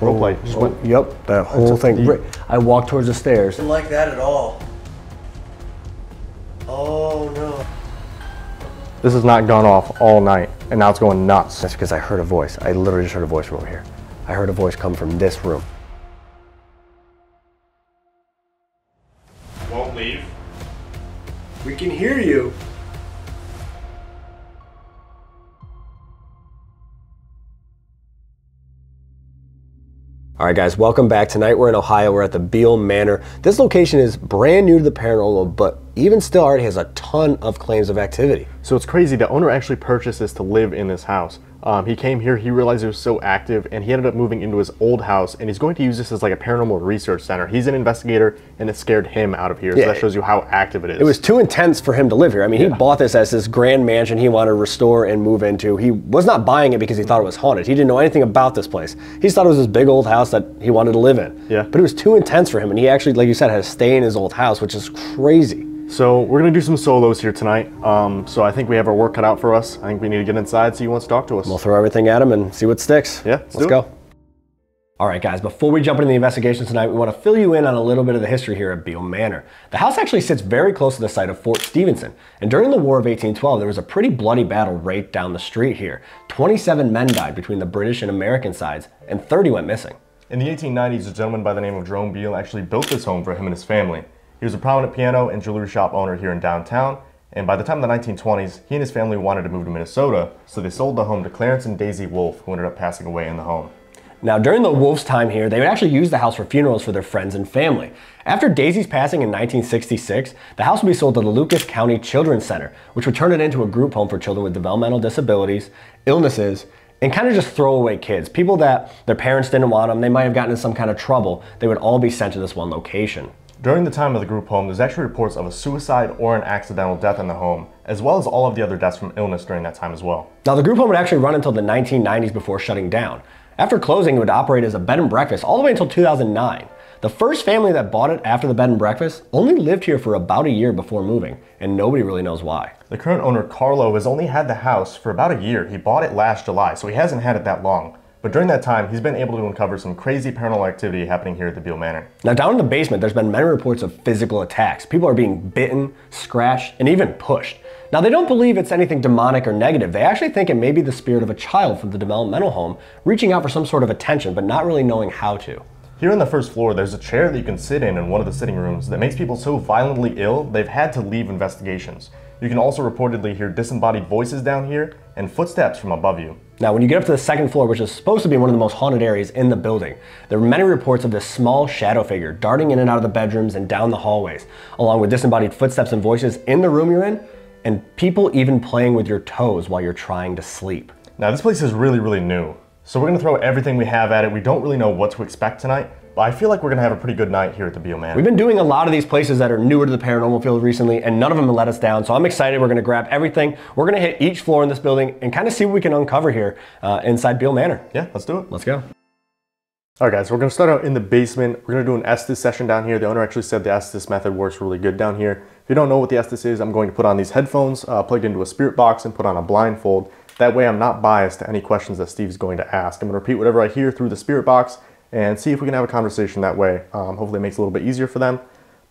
Oh, roleplay. Oh, just Oh, went. yep, that whole thing. deep. Right- I walked towards the stairs. Didn't like that at all. Oh no. This has not gone off all night, and now it's going nuts. That's because I heard a voice. I literally just heard a voice from over here. I heard a voice come from this room. Right, guys, welcome back. Tonight we're in Ohio. We're at the Bihl Manor. This location is brand new to the paranormal, but even still already has a ton of claims of activity. So it's crazy. The owner actually purchased this to live in this house. Um, he came here, he realized it was so active, and he ended up moving into his old house. And he's going to use this as like a paranormal research center. He's an investigator, and it scared him out of here. Yeah. So that shows you how active it is. It was too intense for him to live here. I mean, he bought this as this grand mansion he wanted to restore and move into. He was not buying it because he thought it was haunted. He didn't know anything about this place. He just thought it was this big old house that he wanted to live in. Yeah. But it was too intense for him, and he actually, like you said, had to stay in his old house, which is crazy. So we're gonna do some solos here tonight. Um, so I think we have our work cut out for us. I think we need to get inside, see who wants to talk to us. We'll throw everything at him and see what sticks. Yeah, let's let's go. All right, guys, before we jump into the investigation tonight, we want to fill you in on a little bit of the history here at Bihl Manor. The house actually sits very close to the site of Fort Stephenson, and during the War of 1812, there was a pretty bloody battle right down the street here. 27 men died between the British and American sides, and 30 went missing. In the 1890s, a gentleman by the name of Jerome Bihl actually built this home for him and his family. He was a prominent piano and jewelry shop owner here in downtown, and by the time of the 1920s, he and his family wanted to move to Minnesota, so they sold the home to Clarence and Daisy Wolfe, who ended up passing away in the home. Now, during the Wolfe's time here, they would actually use the house for funerals for their friends and family. After Daisy's passing in 1966, the house would be sold to the Lucas County Children's Center, which would turn it into a group home for children with developmental disabilities, illnesses, and kind of just throwaway kids. People that their parents didn't want them, they might have gotten into some kind of trouble, they would all be sent to this one location. During the time of the group home, there's actually reports of a suicide or an accidental death in the home, as well as all of the other deaths from illness during that time as well. Now, the group home would actually run until the 1990s before shutting down. After closing, it would operate as a bed and breakfast all the way until 2009. The first family that bought it after the bed and breakfast only lived here for about a year before moving, and nobody really knows why. The current owner, Carlo, has only had the house for about a year. He bought it last July, so he hasn't had it that long. But during that time, he's been able to uncover some crazy paranormal activity happening here at the Bihl Manor. Now, down in the basement, there's been many reports of physical attacks. People are being bitten, scratched, and even pushed. Now, they don't believe it's anything demonic or negative. They actually think it may be the spirit of a child from the developmental home reaching out for some sort of attention, but not really knowing how to. Here on the first floor, there's a chair that you can sit in in one of the sitting rooms that makes people so violently ill they've had to leave investigations. You can also reportedly hear disembodied voices down here and footsteps from above you. Now, when you get up to the second floor, which is supposed to be one of the most haunted areas in the building, there are many reports of this small shadow figure darting in and out of the bedrooms and down the hallways, along with disembodied footsteps and voices in the room you're in, and people even playing with your toes while you're trying to sleep. Now, this place is really, really new. So we're gonna throw everything we have at it. We don't really know what to expect tonight, I feel like we're gonna have a pretty good night here at the Bihl Manor. We've been doing a lot of these places that are newer to the paranormal field recently, and none of them have let us down. So I'm excited. We're going to grab everything. We're going to hit each floor in this building and kind of see what we can uncover here uh, inside Bihl Manor. yeah, let's do it. Let's go. All right, guys, so we're gonna start out in the basement. We're gonna do an Estes session down here. The owner actually said the Estes method works really good down here. If you don't know what the Estes is, I'm going to put on these headphones, uh, plugged into a spirit box, and put on a blindfold. That way I'm not biased to any questions that Steve's going to ask. I'm gonna repeat whatever I hear through the spirit box and see if we can have a conversation that way. Um, hopefully it makes it a little bit easier for them,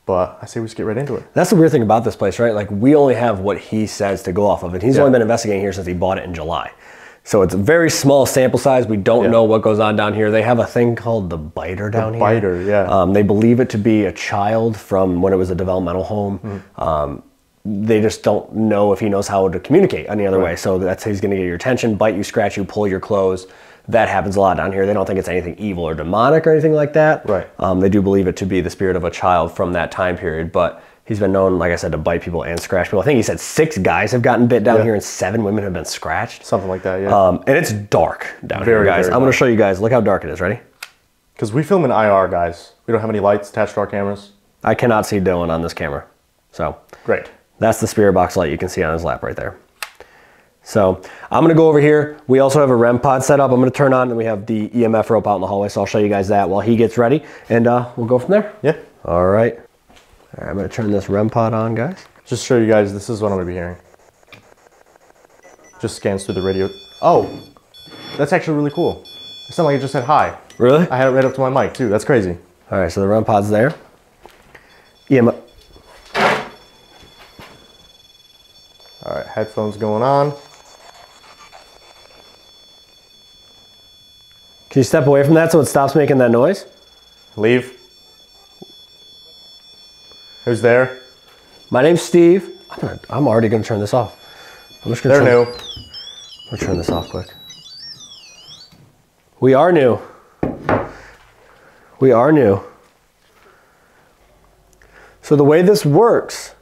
but I say we just get right into it. That's the weird thing about this place, right? Like we only have what he says to go off of, and he's Yeah. only been investigating here since he bought it in July. So it's a very small sample size. We don't Yeah. know what goes on down here. They have a thing called the biter down here. biter, yeah. Um, they believe it to be a child from when it was a developmental home. Mm-hmm. Um, they just don't know if he knows how to communicate any other way. So that's how he's going to get your attention, bite you, scratch you, pull your clothes. That happens a lot down here. They don't think it's anything evil or demonic or anything like that. Right. Um, they do believe it to be the spirit of a child from that time period, but he's been known, like I said, to bite people and scratch people. I think he said six guys have gotten bit down Yeah. here and seven women have been scratched. Something like that, yeah. Um, and it's dark down here, guys. I'm going to show you guys. Look how dark it is. Ready? Because we film in IR, guys. We don't have any lights attached to our cameras. I cannot see Dylan on this camera. So Great. that's the spirit box light you can see on his lap right there. So I'm gonna go over here. We also have a REM pod set up. I'm gonna turn on and we have the EMF rope out in the hallway. So I'll show you guys that while he gets ready and uh, we'll go from there. Yeah. All right. All right, I'm gonna turn this REM pod on, guys. Just show you guys, this is what I'm gonna be hearing. Just scans through the radio. Oh, that's actually really cool. It sounded like it just said hi. Really? I had it right up to my mic too. That's crazy. All right, so the REM pod's there. Yeah, All right, headphones going on. Can you step away from that so it stops making that noise? Leave. Who's there? My name's Steve. I'm, gonna, I'm already gonna turn this off. I'm just gonna They're turn, new. I'm gonna turn this off quick. We are new. We are new. So the way this works,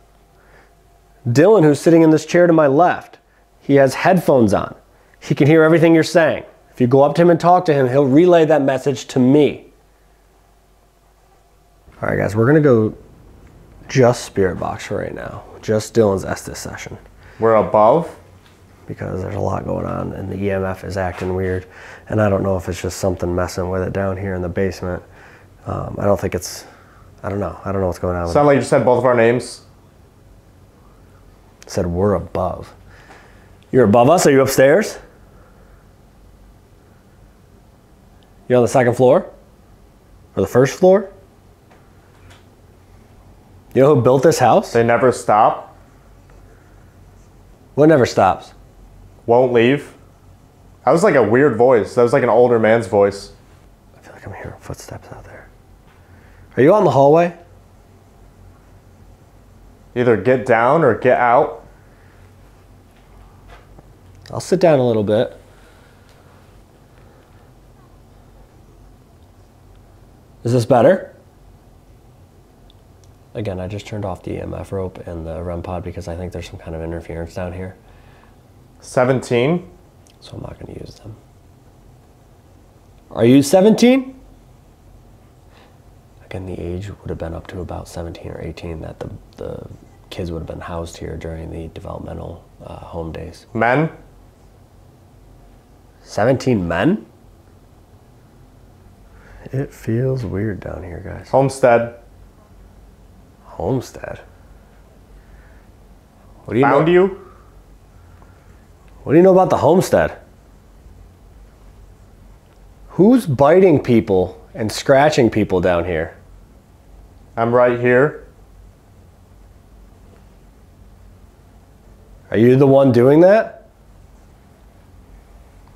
Dylan, who's sitting in this chair to my left, he has headphones on. He can hear everything you're saying. If you go up to him and talk to him, he'll relay that message to me. All right, guys, we're gonna go just Spirit Box for right now. Just Dylan's Estes session We're above. because there's a lot going on and the EMF is acting weird. And I don't know if it's just something messing with it down here in the basement. Um, I don't think it's, I don't know. I don't know what's going on. With Sound like you just said both of our names. Said we're above. You're above us? Are you upstairs? You're on the second floor? Or the first floor? You know who built this house? They never stop. What never stops? Won't leave. That was like a weird voice. That was like an older man's voice. I feel like I'm hearing footsteps out there. Are you out in the hallway? Either get down or get out. I'll sit down a little bit. Is this better? Again, I just turned off the EMF rope and the REM pod because I think there's some kind of interference down here, 17. so I'm not going to use them. Are you 17? Again, the age would have been up to about 17 or 18 that the, the kids would have been housed here during the developmental uh, home days. Men. 17 men? It feels weird down here, guys. Homestead. Homestead. What do you Found know? you. What do you know about the homestead? Who's biting people and scratching people down here? I'm right here. Are you the one doing that?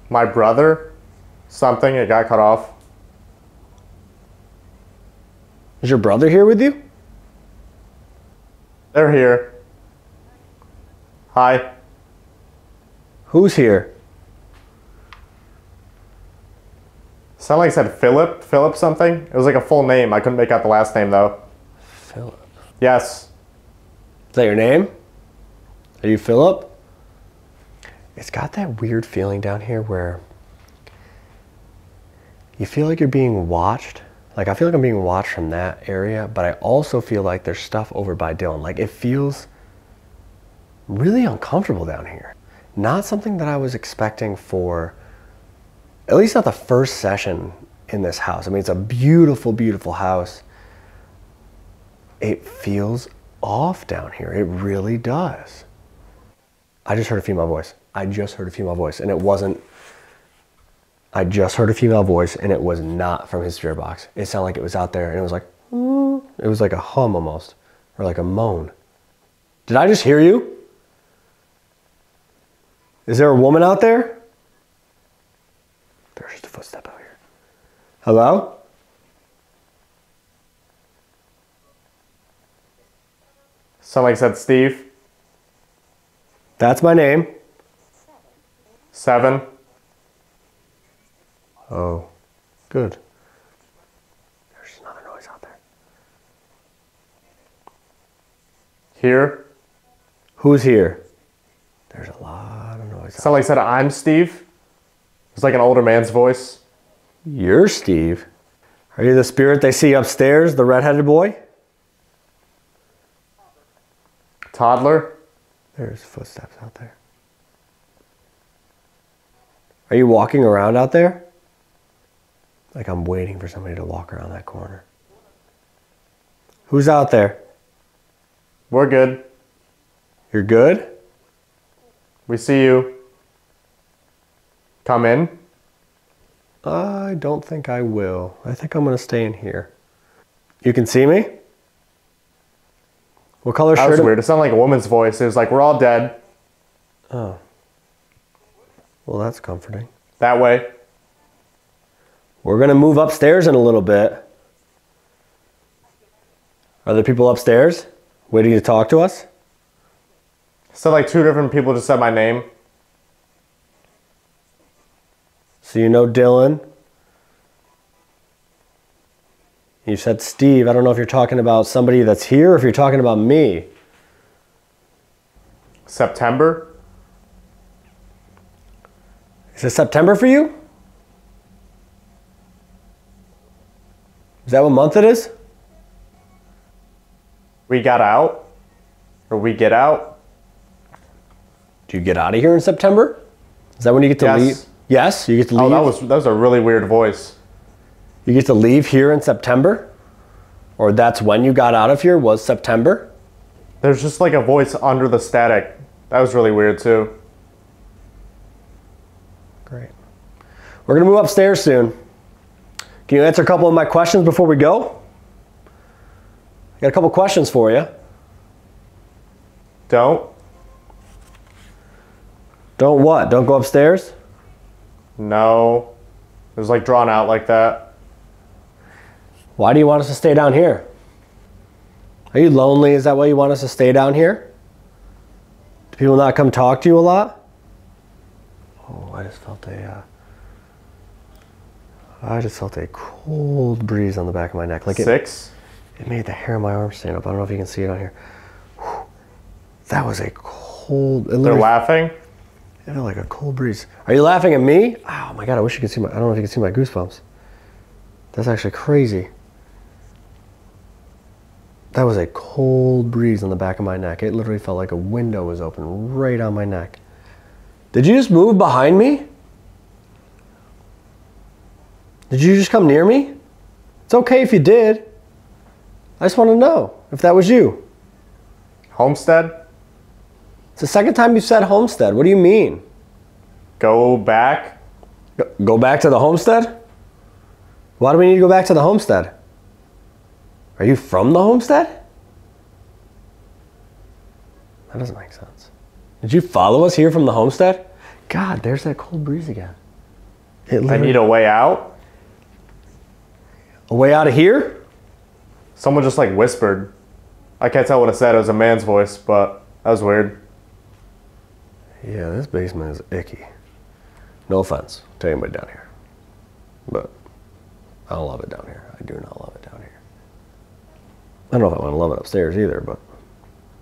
My brother. Something. It got cut off. Is your brother here with you? They're here. Hi. Who's here? Sound like it said Philip. Philip something. It was like a full name. I couldn't make out the last name though. Philip. Yes. Is that your name? Are you Philip? It's got that weird feeling down here where you feel like you're being watched. Like I feel like I'm being watched from that area, but I also feel like there's stuff over by Dylan. Like it feels really uncomfortable down here. Not something that I was expecting for at least not the first session in this house. I mean, it's a beautiful, beautiful house. It feels off down here. It really does. I just heard a female voice. I just heard a female voice, and it wasn't. I just heard a female voice, and it was not from his spirit box. It sounded like it was out there, and it was like, "Mm." it was like a hum almost, or like a moan. Did I just hear you? Is there a woman out there? There's just a footstep out here. Hello? It said Steve. That's my name. Seven. Oh, good. There's another noise out there. Here. Who's here? There's a lot of noise. Sound like said I'm Steve. It's like an older man's voice. You're Steve. Are you the spirit they see upstairs, the redheaded boy? Toddler. There's footsteps out there. Are you walking around out there? Like I'm waiting for somebody to walk around that corner. Who's out there? We're good. You're good? We see you. Come in. I don't think I will. I think I'm gonna stay in here. You can see me? What color That shirt? was am- weird. It sounded like a woman's voice. It was like, we're all dead. Oh. Well, that's comforting. That way. We're gonna move upstairs in a little bit. Are there people upstairs waiting to talk to us? So like two different people just said my name. So you know Dylan. You said Steve. I don't know if you're talking about somebody that's here or if you're talking about me. September. Is it September for you? Is that what month it is? We got out. Or we get out. Do you get out of here in September? Is that when you get to Yes. leave? Yes, you get to leave. Oh, that was that was a really weird voice. You get to leave here in September? Or that's when you got out of here was September? There's just like a voice under the static. That was really weird too. Great. We're going to move upstairs soon. Can you answer a couple of my questions before we go? I got a couple questions for you. Don't. Don't what? Don't go upstairs? No. It was like drawn out like that. Why do you want us to stay down here? Are you lonely? Is that why you want us to stay down here? Do people not come talk to you a lot? Oh, I just felt a. Uh, I just felt a cold breeze on the back of my neck. Like it, Six. it made the hair on my arm stand up. I don't know if you can see it on here. Whew. That was a cold. They're laughing. it felt like a cold breeze. Are you laughing at me? Oh my god! I wish you could see my. I don't know if you can see my goosebumps. That's actually crazy. That was a cold breeze on the back of my neck. It literally felt like a window was open right on my neck. Did you just move behind me? Did you just come near me? It's okay if you did. I just want to know if that was you. Homestead. It's the second time you've said homestead. What do you mean? Go back. Go- back to the homestead? Why do we need to go back to the homestead? Are you from the homestead? That doesn't make sense. Did you follow us here from the homestead? God, there's that cold breeze again. It I need a way out. A way out of here? Someone just like whispered. I can't tell what it said. It was a man's voice, but that was weird. Yeah, this basement is icky. No offense to anybody down here, but I don't love it down here. I do not love it down here. I don't know if I want to love it upstairs either, but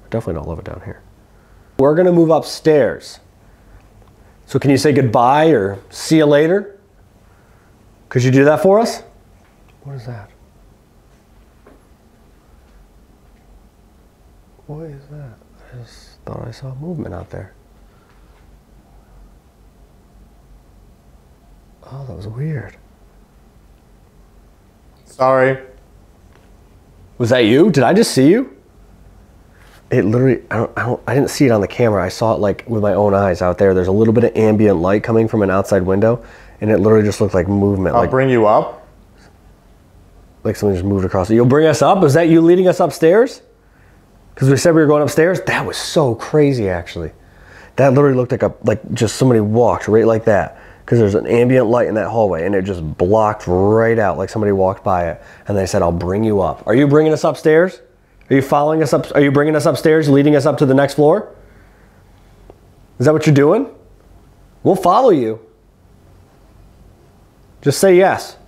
I definitely don't love it down here. We're gonna move upstairs. So can you say goodbye or see you later? Could you do that for us? What is that? What is that? I just thought I saw movement out there. Oh, that was weird. Sorry. Was that you? Did I just see you? It literally, I don't, I don't, I didn't see it on the camera. I saw it like with my own eyes out there. There's a little bit of ambient light coming from an outside window, and it literally just looked like movement, I'll like bring you up. Like someone just moved across. It. You'll bring us up? Is that you leading us upstairs? Because we said we were going upstairs. That was so crazy, actually. That literally looked like a like just somebody walked right like that. Because there's an ambient light in that hallway, and it just blocked right out like somebody walked by it. And they said, "I'll bring you up." Are you bringing us upstairs? Are you following us up? Are you bringing us upstairs, leading us up to the next floor? Is that what you're doing? We'll follow you. Just say yes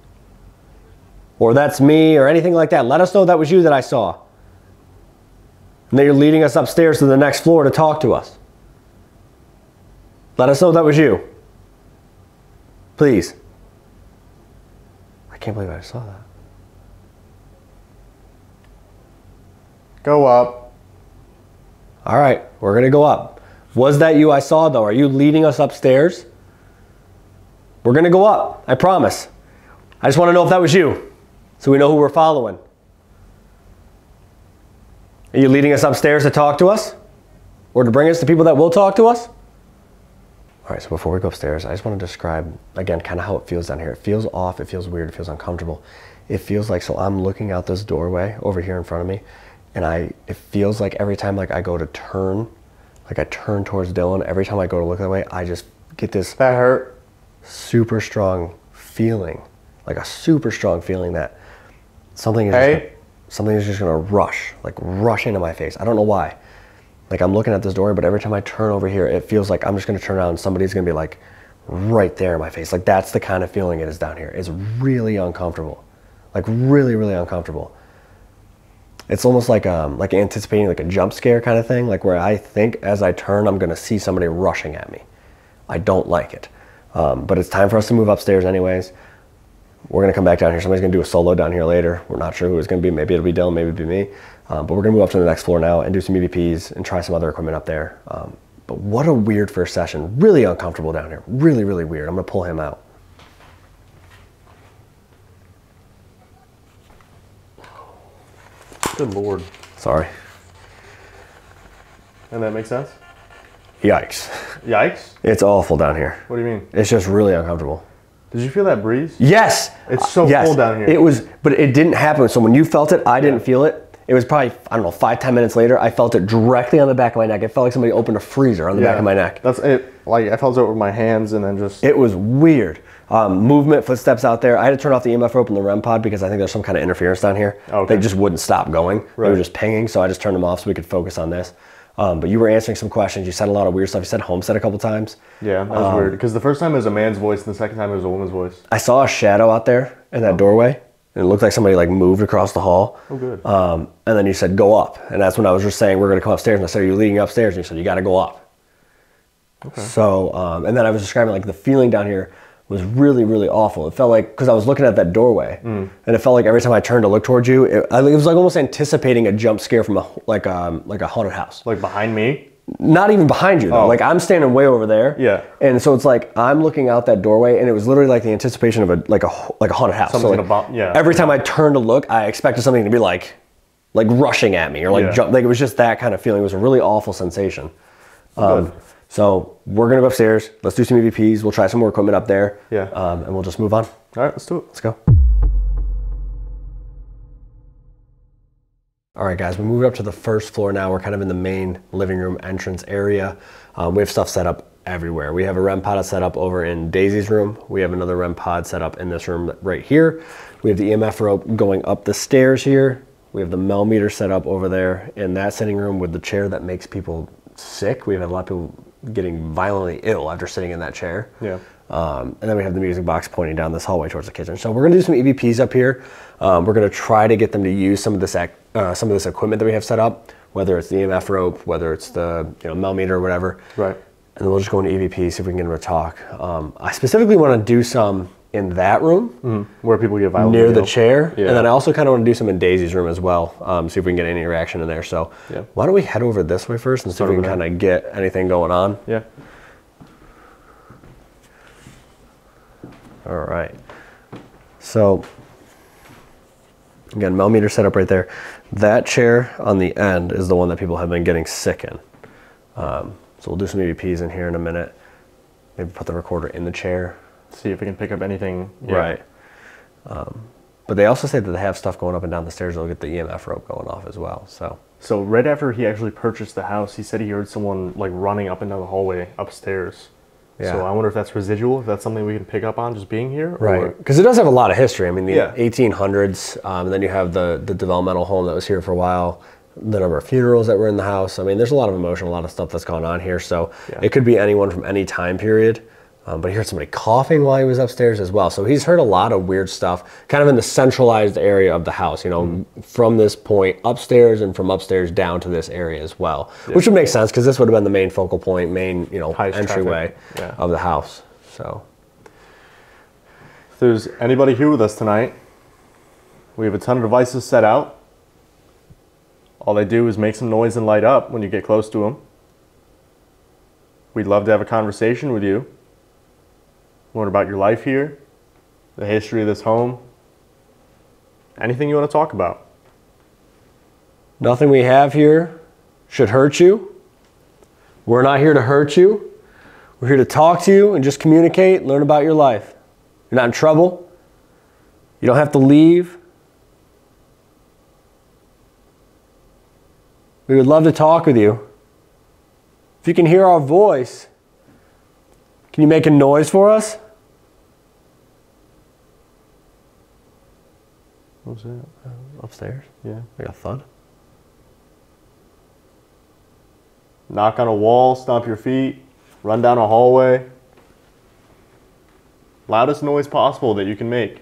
or that's me or anything like that. Let us know that was you that I saw. And that you're leading us upstairs to the next floor to talk to us. Let us know that was you. Please. I can't believe I saw that. Go up. All right, we're going to go up. Was that you I saw though? Are you leading us upstairs? We're going to go up. I promise. I just want to know if that was you so we know who we're following. Are you leading us upstairs to talk to us? Or to bring us to people that will talk to us? All right, so before we go upstairs, I just want to describe again kind of how it feels down here. It feels off, it feels weird, it feels uncomfortable. It feels like so I'm looking out this doorway over here in front of me, and I it feels like every time like I go to turn, like I turn towards Dylan, every time I go to look that way, I just get this That hurt. super strong feeling, like a super strong feeling that something is Hey. just gonna, something is just gonna rush, like rush into my face. I don't know why. Like I'm looking at this door, but every time I turn over here, it feels like I'm just gonna turn around and somebody's gonna be like right there in my face. Like that's the kind of feeling it is down here. It's really uncomfortable, like really, really uncomfortable. It's almost like um, like anticipating like a jump scare kind of thing, like where I think as I turn, I'm gonna see somebody rushing at me. I don't like it. Um, but it's time for us to move upstairs, anyways. We're gonna come back down here. Somebody's gonna do a solo down here later. We're not sure who it's gonna be. Maybe it'll be Dylan, maybe it'll be me. Um, but we're gonna move up to the next floor now and do some EVPs and try some other equipment up there. Um, but what a weird first session. Really uncomfortable down here. Really, really weird. I'm gonna pull him out. Good lord. Sorry. And that makes sense? Yikes. Yikes. It's awful down here. What do you mean? It's just really uncomfortable. Did you feel that breeze? Yes. It's so Yes. cold down here. It was, but it didn't happen. So when you felt it, I didn't feel it. It was probably I don't know five ten minutes later. I felt it directly on the back of my neck. It felt like somebody opened a freezer on the back of my neck. That's it. Like I felt it with my hands and then just It was weird. Um, movement, footsteps out there. I had to turn off the EMF rope in the REM pod because I think there's some kind of interference down here. Okay. They just wouldn't stop going. They were just pinging, so I just turned them off so we could focus on this. Um, but you were answering some questions. You said a lot of weird stuff. You said homestead a couple times. yeah, that was Um, weird. Because the first time it was a man's voice, and the second time it was a woman's voice. I saw a shadow out there in that doorway, and it looked like somebody like moved across the hall. Oh, good. Um, and then you said go up, and that's when I was just saying we're going to come upstairs. And I said, "Are you leading upstairs?" And you said, "You got to go up." Okay. So, um, and then I was describing like the feeling down here was really, really awful. It felt like because I was looking at that doorway, Mm. and it felt like every time I turned to look towards you, it, it was like almost anticipating a jump scare from a like um, like a haunted house. Like behind me. Not even behind you though. Oh. Like I'm standing way over there. Yeah. And so it's like I'm looking out that doorway, and it was literally like the anticipation of a like a like a haunted house. Something's so like, yeah. Every time I turned to look, I expected something to be like, like rushing at me or like Yeah. jump. Like it was just that kind of feeling. It was a really awful sensation. Um, Good. So we're gonna go upstairs. Let's do some EVPs. We'll try some more equipment up there. Yeah. Um, and we'll just move on. All right, let's do it. Let's go. All right, guys, we moved up to the first floor now. We're kind of in the main living room entrance area. Um, we have stuff set up everywhere. We have a REM pod set up over in Daisy's room. We have another REM pod set up in this room right here. We have the EMF rope going up the stairs here. We have the Mel meter set up over there in that sitting room with the chair that makes people sick. We've had a lot of people getting violently ill after sitting in that chair. Yeah. Um, and then we have the music box pointing down this hallway towards the kitchen. So we're going to do some EVPs up here. Um, we're going to try to get them to use some of this uh, some of this equipment that we have set up, whether it's the EMF rope, whether it's the you know Mel meter or whatever. Right. And then we'll just go into EVP, see if we can get them to talk. Um, I specifically want to do some in that room Where people get violent. near the chair, Yeah. and then I also kind of want to do some in Daisy's room as well. Um, see if we can get any reaction in there. So Yeah. why don't we head over this way first and see if we can kind of get anything going on. Yeah. All right. So again, Mel meter set up right there. That chair on the end is the one that people have been getting sick in. Um, so we'll do some EVPs in here in a minute. Maybe put the recorder in the chair. See if we can pick up anything. Yeah. Right. Um, but they also say that they have stuff going up and down the stairs. They'll get the EMF rope going off as well. So So right after he actually purchased the house, he said he heard someone like running up and down the hallway upstairs. Yeah. So I wonder if that's residual, if that's something we can pick up on just being here. Right, because it does have a lot of history. I mean, the Yeah. 1800s, um, and then you have the the developmental home that was here for a while. The number of funerals that were in the house. I mean, there's a lot of emotion, a lot of stuff that's gone on here. So Yeah. it could be anyone from any time period. Um, but he heard somebody coughing while he was upstairs as well. So he's heard a lot of weird stuff, kind of in the centralized area of the house. You know, Mm-hmm. from this point upstairs and from upstairs down to this area as well, which would make sense because this would have been the main focal point, main you know Highest entryway yeah. of the house. So If there's anybody here with us tonight, we have a ton of devices set out. All they do is make some noise and light up when you get close to them. We'd love to have a conversation with you. Learn about your life here, the history of this home, anything you want to talk about. Nothing we have here should hurt you. We're not here to hurt you. We're here to talk to you and just communicate, learn about your life. You're not in trouble. You don't have to leave. We would love to talk with you. If you can hear our voice, can you make a noise for us? What was that? Upstairs. Yeah. Like a thud. Knock on a wall, stomp your feet, run down a hallway. Loudest noise possible that you can make.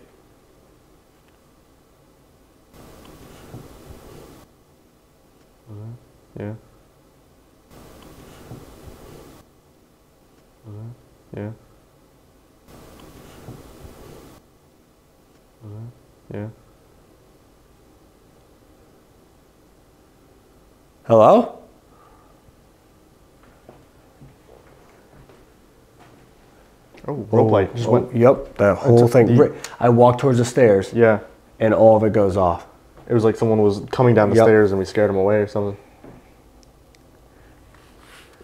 Mhm. Yeah. Mhm. Yeah. Yeah. Hello? Oh, rope light just went. Yep, that whole thing. I walked towards the stairs Yeah. and all of it goes off. It was like someone was coming down the Yep. stairs and we scared him away or something.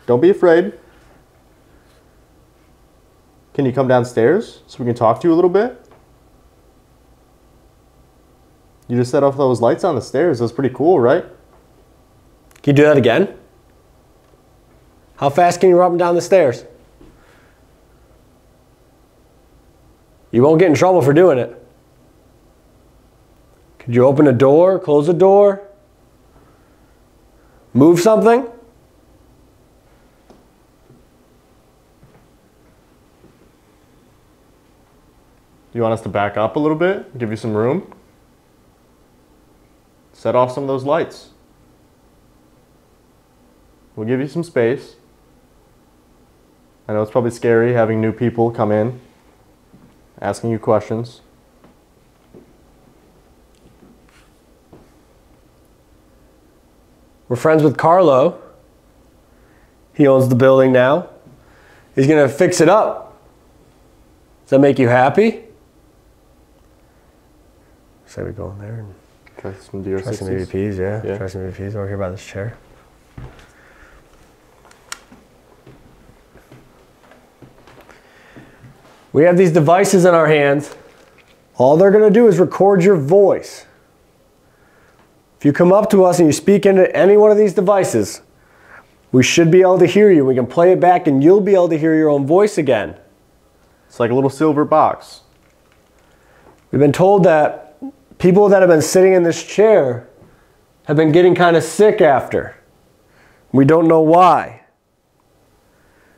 Don't be afraid. Can you come downstairs so we can talk to you a little bit? You just set off those lights on the stairs. That's pretty cool, right? Can you do that again? How fast can you run down the stairs? You won't get in trouble for doing it. Could you open a door, close a door, move something? You want us to back up a little bit? Give you some room? Set off some of those lights. We'll give you some space. I know it's probably scary having new people come in, asking you questions. We're friends with Carlo. He owns the building now. He's going to fix it up. Does that make you happy? Say we go in there and Try some try some DR60s. EVPs, yeah. Yeah. Try some EVPs over here by this chair. We have these devices in our hands. All they're going to do is record your voice. If you come up to us and you speak into any one of these devices, we should be able to hear you. We can play it back and you'll be able to hear your own voice again. It's like a little silver box. We've been told that people that have been sitting in this chair have been getting kind of sick after. We don't know why.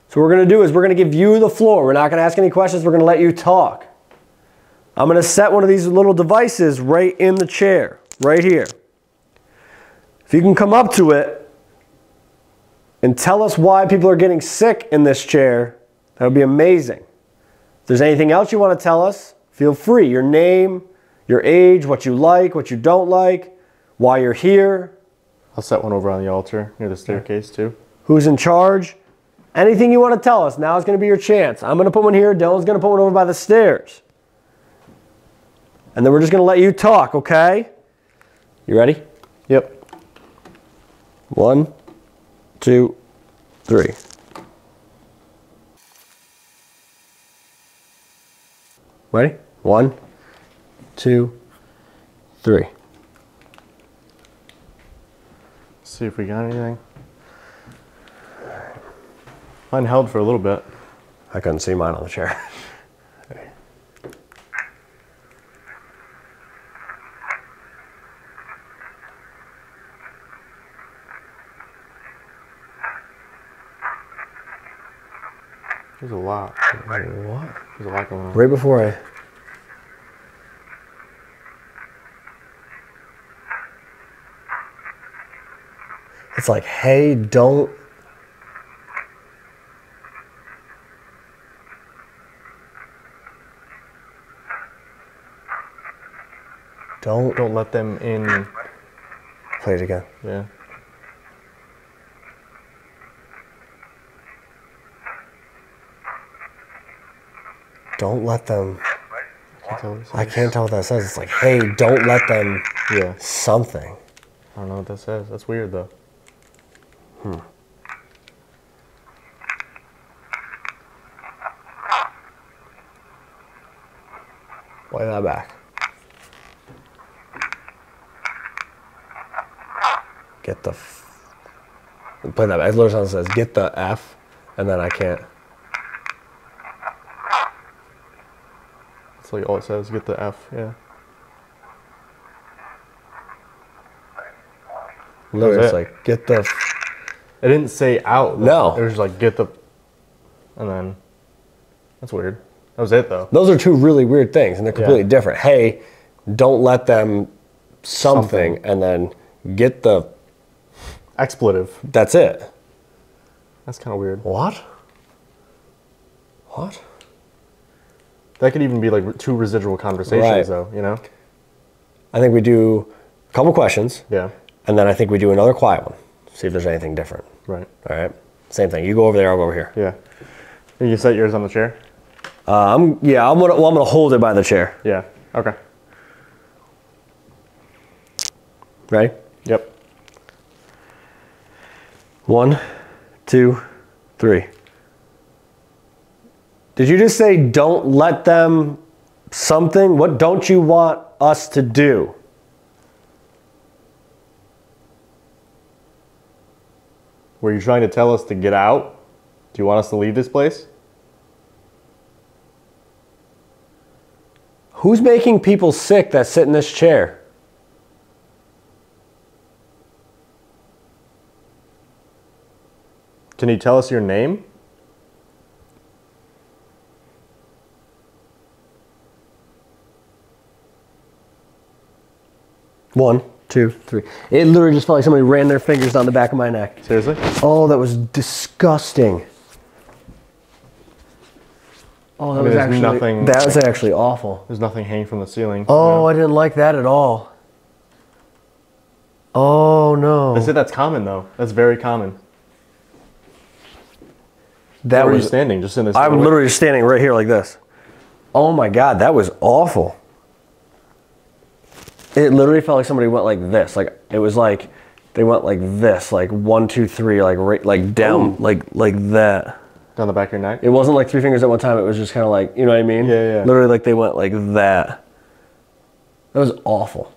So what we're going to do is we're going to give you the floor. We're not going to ask any questions. We're going to let you talk. I'm going to set one of these little devices right in the chair, right here. If you can come up to it and tell us why people are getting sick in this chair, that would be amazing. If there's anything else you want to tell us, feel free. Your name, your age, what you like, what you don't like, why you're here, I'll set one over on the altar near the staircase too. who's in charge. Anything you want to tell us, now is going to be your chance. I'm going to put one here. Dylan's going to put one over by the stairs. And then we're just going to let you talk, okay? You ready? Yep. One, two, three. Ready? One, two, three. See if we got anything. Mine held for a little bit. I couldn't see mine on the chair. There's a lot. what? There's a lot going on. Right before I. It's like, hey, don't. Don't Don't let them in. play it again. Yeah. Don't let them. Can't tell what I can't tell what that says. It's like, hey, don't let them. Yeah. Something. I don't know what that says. That's weird though. Hmm. Play that back. Get the. F- play that back. It literally says get the F, and then I can't. It's like all it says get the F, yeah. Literally, it's like get the. F- it didn't say out. No. It was just like get the, and then, that's weird. That was it though. Those are two really weird things, and they're completely Yeah. different. Hey, don't let them something, Something. and then get the. Expletive. That's it. That's kind of weird. What? What? That could even be like two residual conversations Right. though. You know. I think we do a couple questions, Yeah. and then I think we do another quiet one. See if there's anything different. Right. All right. Same thing. You go over there. I'll go over here. Yeah. And you set yours on the chair. Uh, I'm yeah. I'm gonna well, I'm gonna hold it by the chair. Yeah. Okay. Ready? Yep. One, two, three. Did you just say don't let them something? What don't you want us to do? Were you trying to tell us to get out? Do you want us to leave this place? Who's making people sick that sit in this chair? Can you tell us your name? One, two, three. It literally just felt like somebody ran their fingers down the back of my neck. Seriously? Oh, that was disgusting. Oh, that I mean, was actually nothing- that was actually awful. There's nothing hanging from the ceiling. Oh. I didn't like that at all. Oh no. They said that's common though. That's very common. that Where are you standing? Just in this. I'm literally just standing right here like this. Oh my god, that was awful. It literally felt like somebody went like this. Like it was like they went like this, like one, two, three, like right, like down, Ooh. like like that. down the back of your neck. It wasn't like three fingers at one time. It was just kind of like you know what I mean? Yeah, yeah. Literally like they went like that. That was awful.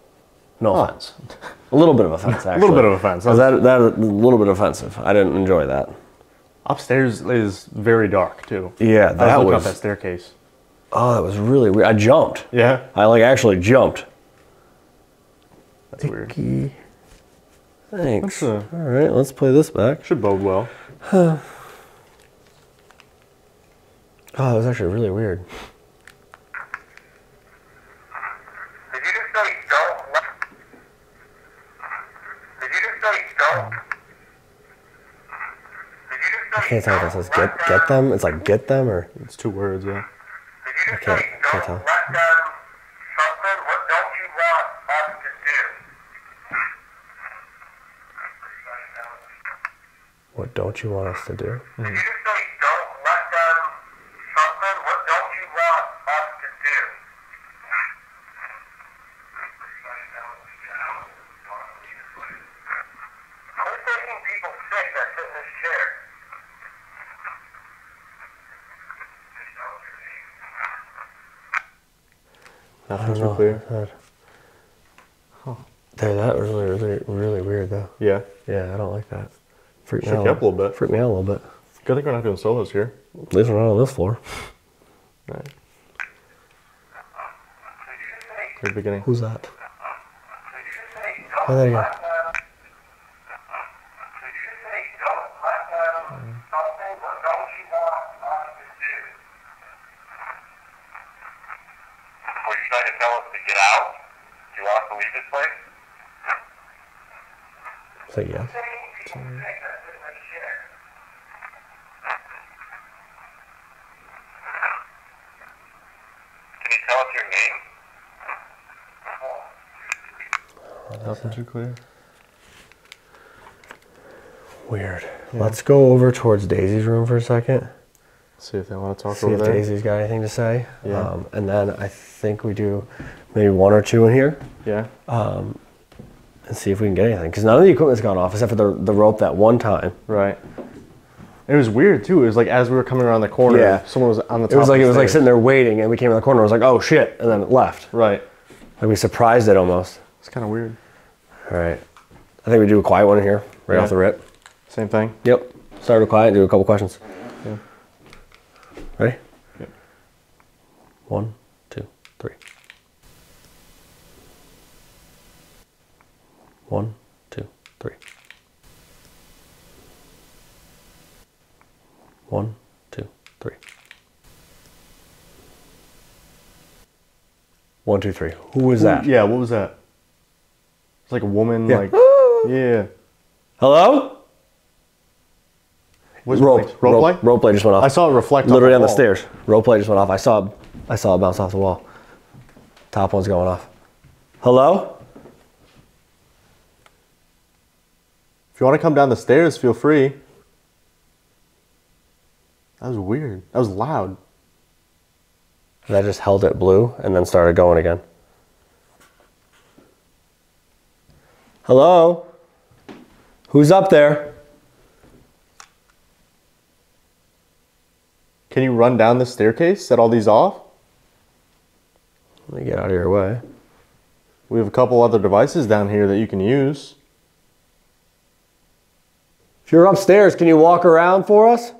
No Oh. offense. A little bit of offense, actually. A little bit of offense. 'Cause That that a little bit offensive. I didn't enjoy that. Upstairs is very dark too. Yeah, I was that was. up that staircase. Oh, that was really weird. I jumped. Yeah, I like actually jumped. That's weird. Thanks. That's, uh, All right, let's play this back. Should bode well. Oh, that was actually really weird. Did you just say don't? let- Did you just say don't? Did you just I can't tell if it says get get them. It's like get them or It's two words. Yeah. Did you just can't- say can't don't tell. let them something? What don't you want us to do? What don't you want us to do? Did you just say don't let them something? What don't you want us to do? Who's making people sick that sit in this chair? Nothing too clear. There, that was really, really, really weird though. Yeah. Yeah, I don't like that. Freak me out you up a little bit. Freak me out a little bit. Good thing we're not doing solos here. At least we're not on this floor. Right. Very beginning. Who's that? Play that again. Were you trying to tell us to get out? Do you want us to leave this place? Say yes. Can you tell us your name? Nothing too clear. Weird. Let's go over towards Daisy's room for a second. See if they want to talk See over if there. Daisy's got anything to say. Yeah. Um, and then I think we do maybe one or two in here Yeah. Um, and see if we can get anything. Because none of the equipment's gone off except for the, the rope that one time. Right. It was weird too. It was like as we were coming around the corner, Yeah. someone was on the top. It was like of it was like sitting there waiting, and we came in the corner. I was like, "Oh shit!" and then it left. Right. Like we surprised it almost. It's kind of weird. All right. I think we do a quiet one here, right Yeah. off the rip. Same thing. Yep. Start with quiet do a couple questions. Yeah. Ready? Yep. One, two, three. One, two, three. One, two, three. One, two, three. Who was that? Yeah. What was that? It's like a woman. Yeah. Like. Yeah. Hello? What's Rope, rope, rope play? Rope play just went off. I saw it reflect. literally on the wall. stairs. Rope play just went off. I saw I saw it bounce off the wall. Top one's going off. Hello? If you want to come down the stairs, feel free. That was weird. That was loud. And I just held it blue and then started going again. Hello? Who's up there? Can you run down the staircase? Set all these off? Let me get out of your way. We have a couple other devices down here that you can use. If you're upstairs, can you walk around for us?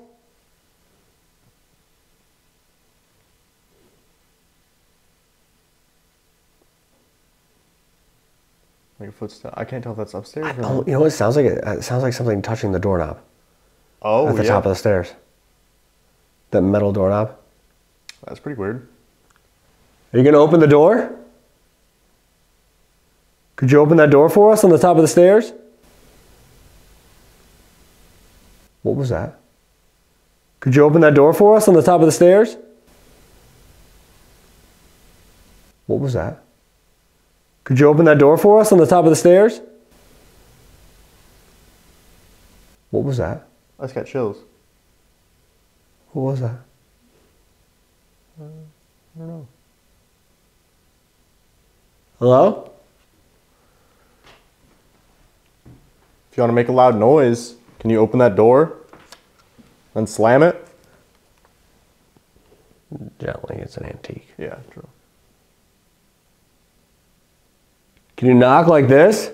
Like a footstep. I can't tell if that's upstairs or Oh, not. you know? It sounds like it, it sounds like something touching the doorknob Oh, at the yeah. top of the stairs. That metal doorknob. That's pretty weird. Are you going to open the door? Could you open that door for us on the top of the stairs? What was that? Could you open that door for us on the top of the stairs? What was that? Could you open that door for us on the top of the stairs? What was that? I just got chills. What was that? Uh, I don't know. Hello? If you want to make a loud noise, can you open that door? and slam it? Gently, it's an antique. Yeah, true. Can you knock like this?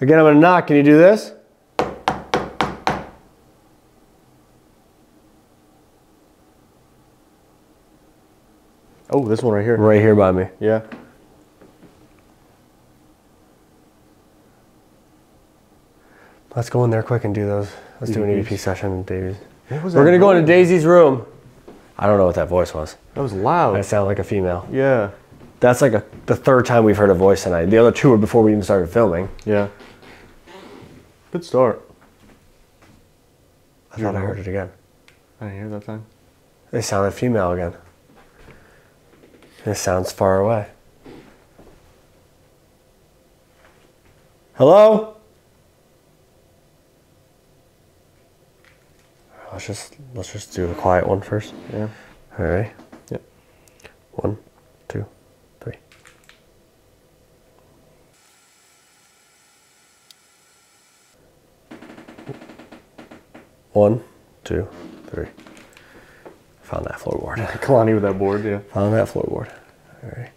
Again, I'm gonna knock. Can you do this? Oh, this one right here. Right here by me. Yeah. Let's go in there quick and do those. Let's do an mm-hmm. EVPs. EVP session, Daisy. What was We're gonna go into? Daisy's room. I don't know what that voice was. That was loud. I sounded like a female. Yeah. That's like a, the third time we've heard a voice tonight. The other two were before we even started filming. Yeah. Good start. I thought I heard it again. I didn't hear that time. It sounded female again. It sounds far away. Hello? Let's just let's just do the quiet one first. Yeah. All right. Yep. One, two, three. One, two, three. Found that floorboard. Kalani with that board, yeah. Found that floorboard. All right.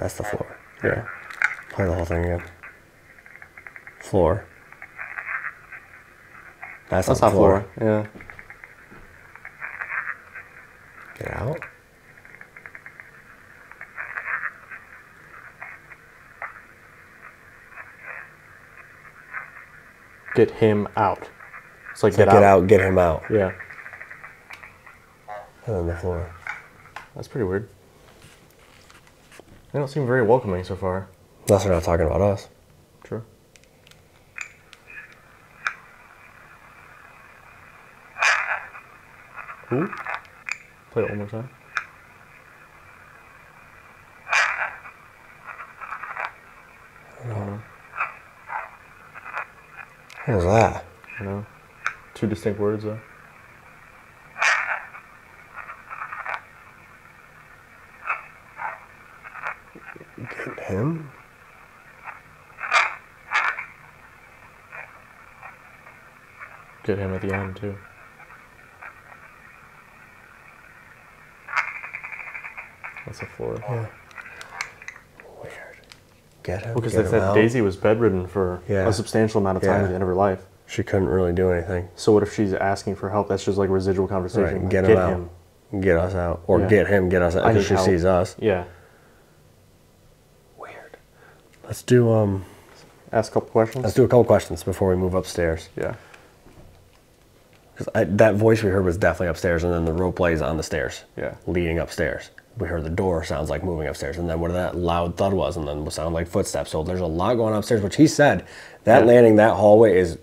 That's the floor. Yeah. Play the whole thing again. Floor. That's, on not the floor. floor. Yeah. Get out. Get him out. It's like So get, get out. out, get him out. Yeah. And then the floor. That's pretty weird. They don't seem very welcoming so far. Unless they're not talking about us. True. Who? Play it one more time. What was that? You know, two distinct words though. Get Him? Get him at the end too. That's a four. Yeah. Weird. Get him. Because get they him said out. Daisy was bedridden for Yeah. a substantial amount of time Yeah. at the end of her life. She couldn't really do anything. So what if she's asking for help? That's just like residual conversation. Right. Get him out. Get us out. Or Yeah. get him. Get us out. I Because she help. sees us. Yeah. Weird. Let's do um. Ask a couple questions. Let's do a couple questions before we move upstairs. yeah. Because that voice we heard was definitely upstairs, and then the rope lays on the stairs. Yeah. Leading upstairs. We heard the door sounds like moving upstairs, and then what that loud thud was, and then sounded like footsteps. So there's a lot going upstairs, which he said that Yeah. landing, that hallway is.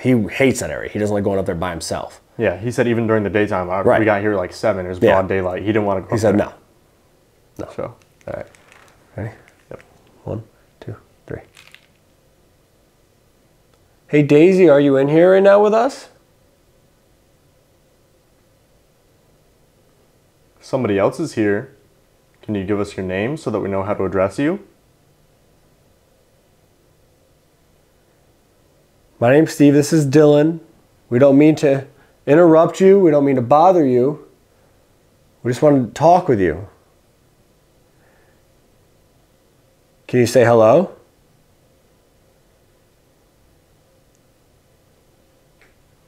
He hates that area. He doesn't like going up there by himself. Yeah. He said even during the daytime, uh, Right. we got here like seven. It was Yeah. broad daylight. He didn't want to go. He said there. no. So All right. Ready? Yep. One, two, three. Hey Daisy, are you in here right now with us? somebody else is here. Can you give us your name so that we know how to address you? My name's Steve. This is Dylan. We don't mean to interrupt you. We don't mean to bother you. We just want to talk with you. Can you say hello?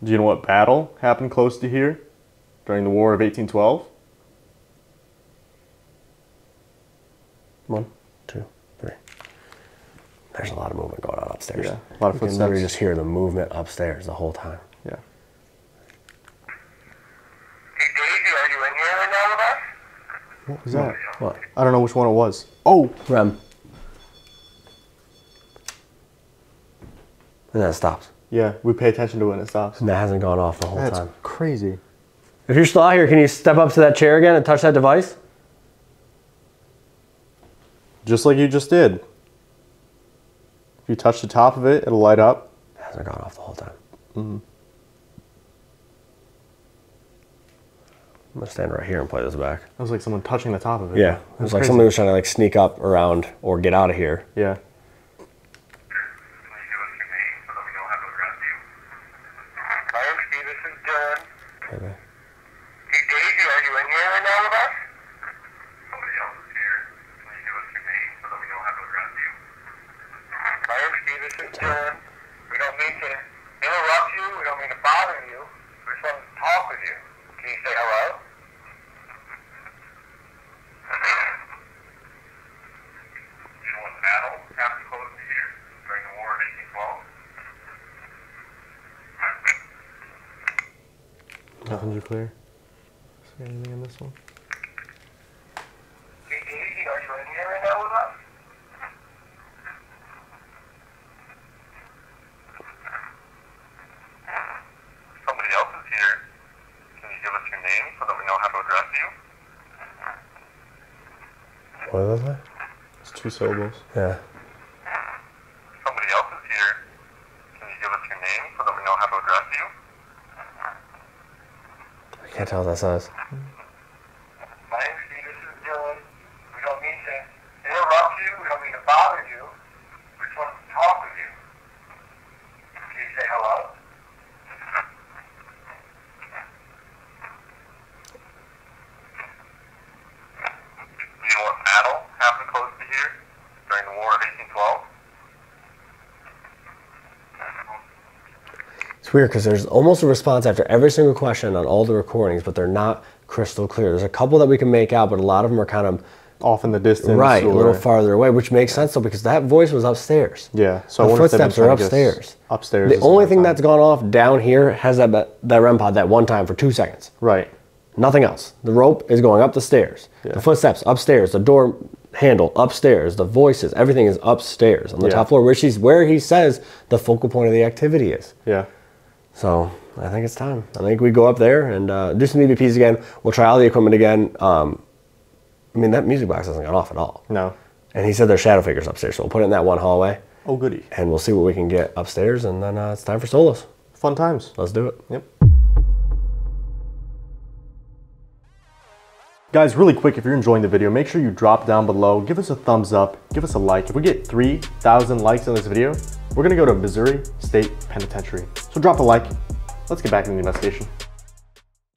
Do you know what battle happened close to here during the War of 1812? One, two, three. There's a lot of movement going on upstairs. Yeah, a lot of You can literally just hear the movement upstairs the whole time. Yeah. Hey, Daisy, are you in here right now with us? What was that? What? I don't know which one it was. Oh, Rem. And then it stops. yeah. We pay attention to when it stops. And that hasn't gone off the whole That's time. crazy. If you're still out here, can you step up to that chair again and touch that device? Just like you just did. If you touch the top of it, it'll light up. It hasn't gone off the whole time. Mm-hmm. I'm gonna stand right here and play this back. It was like someone touching the top of it. Yeah, it That's was like crazy. somebody was trying to like sneak up around or get out of here. Yeah. Can you give us your name so that we know how to address you? My name's Steve. This is Dylan. Okay. Hey, Daisy, are you in here right now with us? Somebody else is here. Can you give us your name so that we know how to address you? My name's Steve. This is Dylan. We don't mean to interrupt you. We don't mean to bother you. We just want to talk with you. Can you say hello? you know what battle happened close to here during the War of 1812? Nothing too clear. See anything in this one? Hey, Daisy, are you in here right now with us? Somebody else is here. Can you give us your name so that we know how to address you? What was that? It's two syllables. Yeah. Somebody else is here. Can you give us your name so that we know how to address you? I can't tell what that says. My name's Steve. This is Dylan. We don't mean to interrupt you. We don't mean to bother you. We just want to talk with you. Can you say hello? Do you know what battle happened close to here during the War of 1812? It's weird because there's almost a response after every single question on all the recordings, but they're not crystal clear. There's a couple that we can make out, but a lot of them are kind of Off in the distance. right, a little farther away, which makes sense though because that voice was upstairs. Yeah. So the wonder if they've been footsteps are trying to get us upstairs. Upstairs. The only thing time. that's gone off down here has that that REM pod that one time for two seconds. right. Nothing else. The rope is going up the stairs. Yeah. The footsteps upstairs. The door handle upstairs. The voices. Everything is upstairs on the Yeah. top floor, where she's where he says the focal point of the activity is. Yeah. So I think it's time. I think we go up there and uh, do some EVPs again. We'll try all the equipment again. Um, I mean that music box hasn't gone off at all. No. And he said there's shadow figures upstairs, so we'll put it in that one hallway. Oh, goody. and we'll see what we can get upstairs. And then uh, it's time for solos. Fun times. Let's do it. Yep. Guys, really quick, if you're enjoying the video, make sure you drop down below, give us a thumbs up, give us a like. If we get 3,000 likes on this video, we're gonna go to Missouri State Penitentiary. So drop a like. Let's get back into the investigation.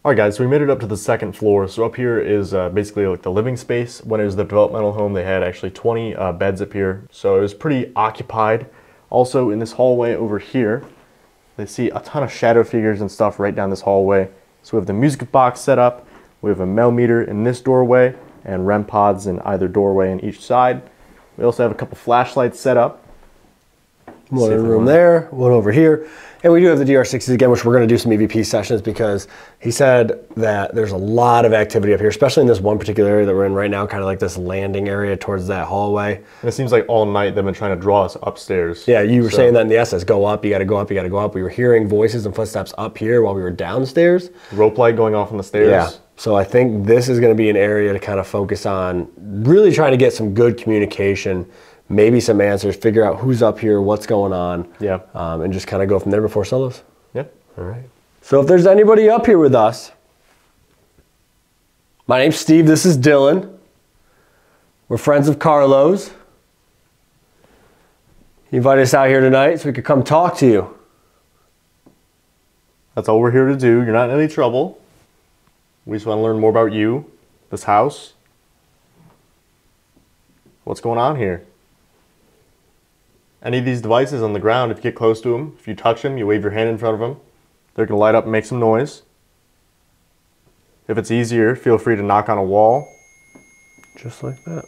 All right, guys, so we made it up to the second floor. So up here is uh, basically like the living space. When it was the developmental home, they had actually 20 uh, beds up here. So it was pretty occupied. Also in this hallway over here, they see a ton of shadow figures and stuff right down this hallway. So we have the music box set up. We have a mel meter in this doorway and REM pods in either doorway on each side. We also have a couple flashlights set up. One if we room there, one over here. And we do have the DR60s again, which we're going to do some EVP sessions because he said that there's a lot of activity up here, especially in this one particular area that we're in right now, kind of like this landing area towards that hallway. And it seems like all night they've been trying to draw us upstairs. Yeah, you were So- saying that in the SS, go up, you got to go up, you got to go up. We were hearing voices and footsteps up here while we were downstairs. Rope light going off on the stairs. Yeah. So I think this is going to be an area to kind of focus on really trying to get some good communication, maybe some answers, figure out who's up here, what's going on. Yeah. Um, and just kind of go from there before solos. Yep. All right. So if there's anybody up here with us, my name's Steve. This is Dylan. We're friends of Carlos. He invited us out here tonight so we could come talk to you. That's all we're here to do. You're not in any trouble. We just want to learn more about you, this house. What's going on here? Any of these devices on the ground, if you get close to them, if you touch them, you wave your hand in front of them, they're going to light up and make some noise. If it's easier, feel free to knock on a wall. Just like that.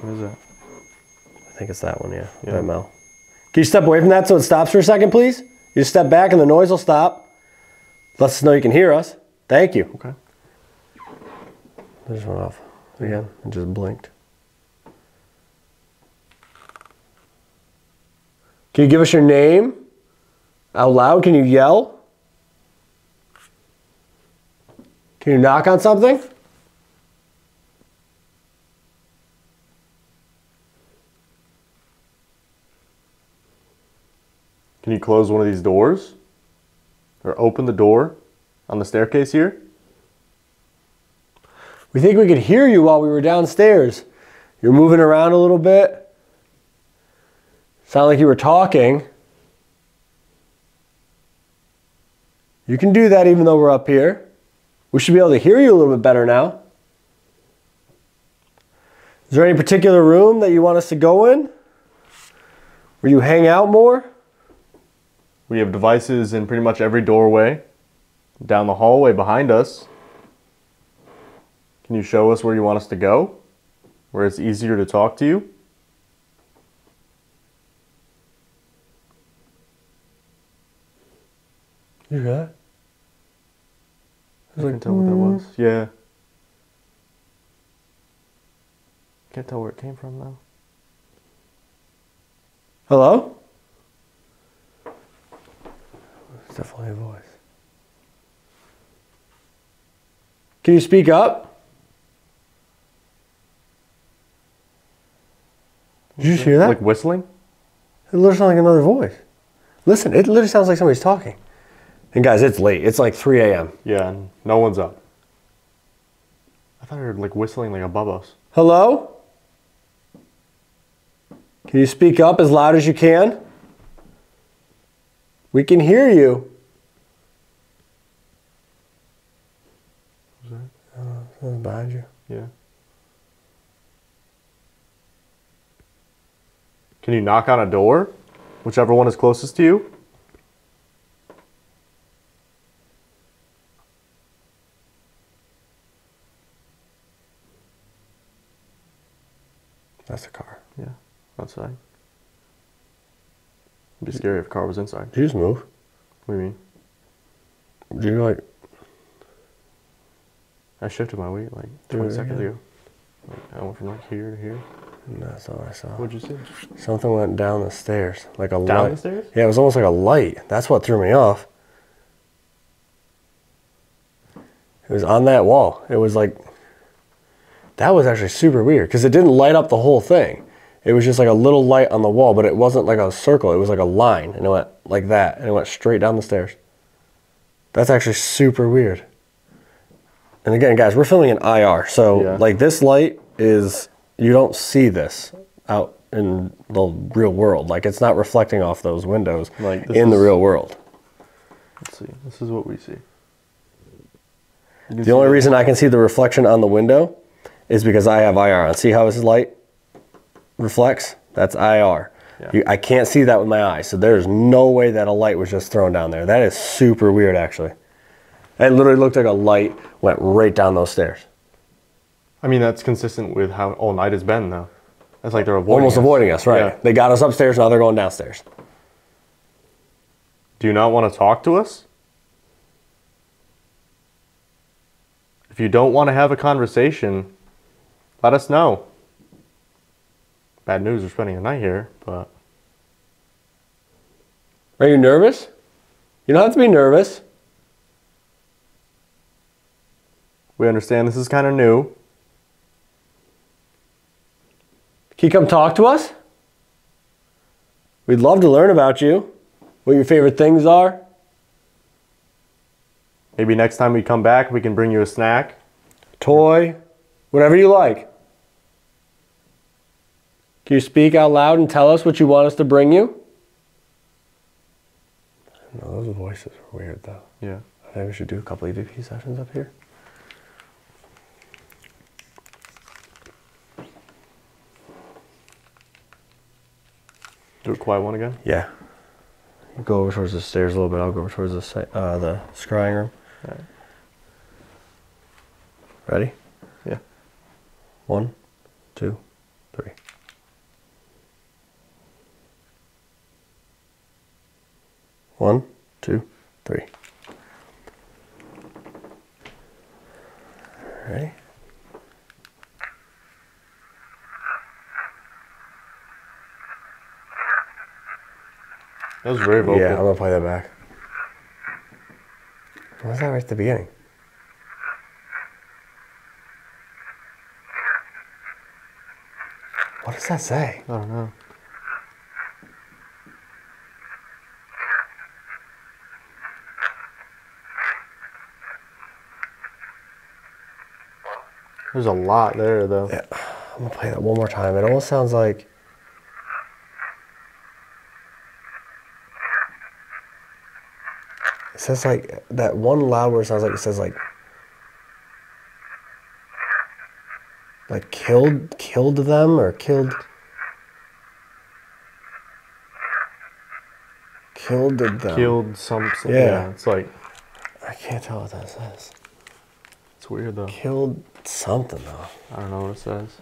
What is that? I think it's that one, yeah. Yeah. Right, Mel. Can you step away from that so it stops for a second, please? You just step back and the noise will stop. Let us know you can hear us. Thank you. Okay. I just went off again and just blinked. Can you give us your name? Out loud, can you yell? Can you knock on something? Can you close one of these doors? Or open the door on the staircase here? We think we could hear you while we were downstairs. You're moving around a little bit. Sound like you were talking. You can do that even though we're up here. We should be able to hear you a little bit better now. Is there any particular room that you want us to go in? Where you hang out more? We have devices in pretty much every doorway. Down the hallway behind us. Can you show us where you want us to go? Where it's easier to talk to you? You hear that? I can tell what that mm. was. Yeah. Can't tell where it came from though. Hello? It's definitely a voice. Can you speak up? Did you just hear that? Like whistling? It literally sounds like another voice. Listen, it literally sounds like somebody's talking. And guys, it's late. It's like 3 a.m. Yeah, and no one's up. I thought you heard like whistling like above us. Hello? Can you speak up as loud as you can? We can hear you. Was that? Behind you. Yeah. Can you knock on a door? Whichever one is closest to you? That's a car. Yeah, outside. It'd be scary if a car was inside. Did you just move? What do you mean? Did you like I shifted my weight like 20 it seconds again. ago. Like, I went from like here to here. That's all I saw. What'd you see? Something went down the stairs, like a Down light. Down the stairs? Yeah, it was almost like a light. That's what threw me off. It was on that wall. It was like that was actually super weird because it didn't light up the whole thing. it was just like a little light on the wall, but it wasn't like a circle. It was like a line, and it went like that, and it went straight down the stairs. That's actually super weird. And again, guys, we're filming in IR, so Yeah. like this light is you don't see this out in the real world. Like it's not reflecting off those windows Like, in the real world. Let's see. This is what we see. The only reason I can see the reflection on the window is because I have IR on. See how this light reflects? That's IR. Yeah. You, I can't see that with my eyes, so there's no way that a light was just thrown down there. That is super weird, actually. It literally looked like a light went right down those stairs. I mean, that's consistent with how all night has been, though. That's like they're avoiding Almost us. avoiding us, right? Yeah. They got us upstairs, now they're going downstairs. Do you not want to talk to us? If you don't want to have a conversation, let us know. Bad news, we're spending the night here, but Are you nervous? You don't have to be nervous. We understand this is kind of new. Can you come talk to us? We'd love to learn about you, what your favorite things are. Maybe next time we come back, we can bring you a snack. toy, whatever you like. Can you speak out loud and tell us what you want us to bring you? No, those voices are weird though. Yeah. I think we should do a couple EVP sessions up here. Do a quiet one again. Yeah. Go over towards the stairs a little bit. I'll go over towards the uh, the scrying room. Alright. Ready? Yeah. One, two, three. One, two, three. Ready? That was very vocal. Yeah, I'm gonna play that back. Why was that right at the beginning? What does that say? I don't know. There's a lot there, though. Yeah, I'm gonna play that one more time. It almost sounds like. It says like that one loud word sounds like it says like. Like killed killed them or killed. Killed them. Killed some. some Yeah. yeah. It's like I can't tell what that says. it's weird though. Killed something though. I don't know what it says.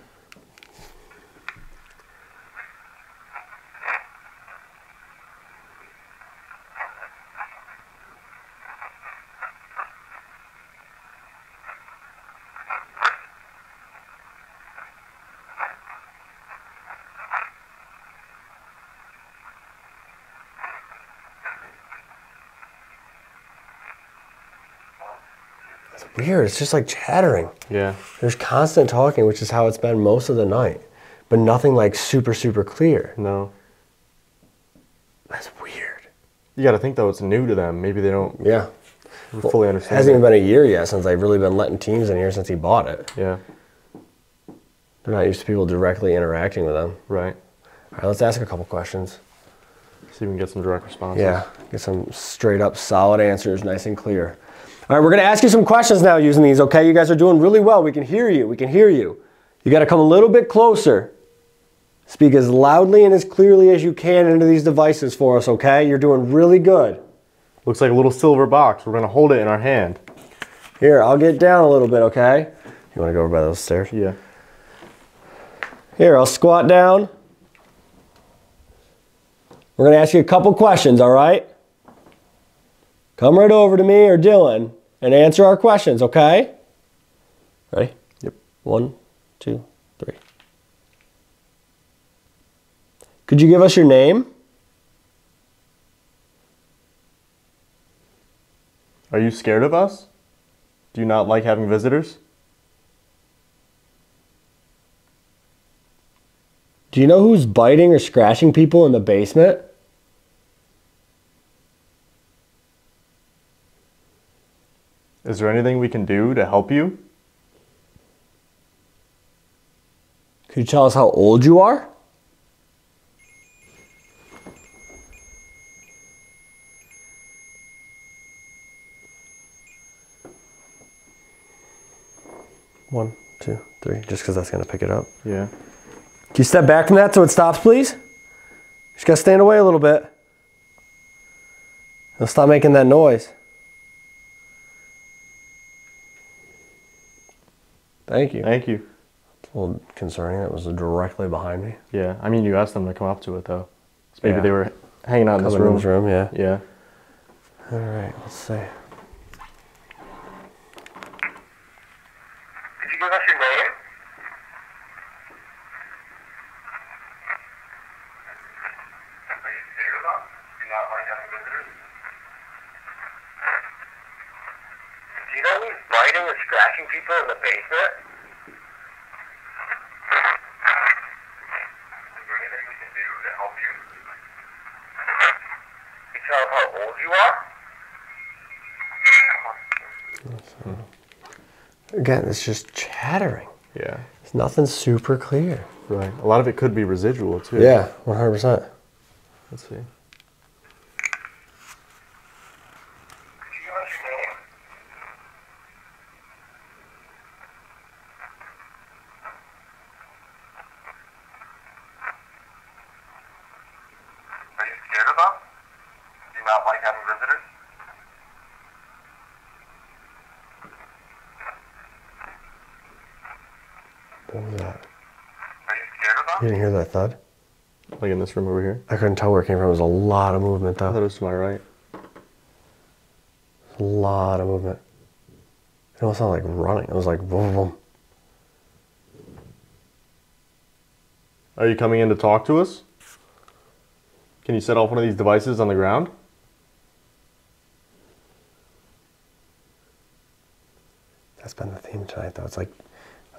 It's just like chattering. Yeah. There's constant talking, which is how it's been most of the night, but nothing like super, super clear. No. That's weird. You got to think though, it's new to them. Maybe they don't Yeah. fully It understand. hasn't it. even been a year yet since they've really been letting teams in here since he bought it. Yeah. They're not used to people directly interacting with them. Right. All right, let's ask a couple questions. See if we can get some direct responses. Yeah, get some straight up solid answers, nice and clear. All right, we're gonna ask you some questions now using these, okay? You guys are doing really well. We can hear you. We can hear you. You gotta come a little bit closer. Speak as loudly and as clearly as you can into these devices for us, okay? You're doing really good. Looks like a little silver box. We're gonna hold it in our hand. Here, I'll get down a little bit, okay? You wanna go over by those stairs? Yeah. Here, I'll squat down. We're going to ask you a couple questions, all right? Come right over to me or Dylan and answer our questions, okay? Ready? Yep. One, two, three. Could you give us your name? Are you scared of us? Do you not like having visitors? Do Do you know who's biting or scratching people in the basement? Is there anything we can do to help you? Could you tell us how old you are? One, two, three, just because that's going to pick it up. Yeah. Can you step back from that so it stops, please? Just got to stand away a little bit. It'll stop making that noise. Thank you. Thank you. It's a little concerning. It was directly behind me. Yeah. I mean, you asked them to come up to it though. So maybe Yeah. they were hanging out in this Coming in room. this room, yeah. Yeah. All right, let's see. Did you give us your name? Are you scared of us? Do you not like having visitors? Do you know who's biting or scratching people in the basement? Is there anything we can do to help you? Can you tell us how old you are? Again, it's just chattering. Yeah. It's nothing super clear. Right. A lot of it could be residual too. Yeah, 100%. Let's see. Could you give us your name? Are you scared of us? Do you not like having visitors? What was that? Are you scared of us? You didn't hear that thud? Like in this room over here. I couldn't tell where it came from. It was a lot of movement, though. I thought though. it was to my right. A lot of movement. It almost sounded like running. It was like boom, boom. Are you coming in to talk to us? Can you set off one of these devices on the ground? That's been the theme tonight, though. It's like,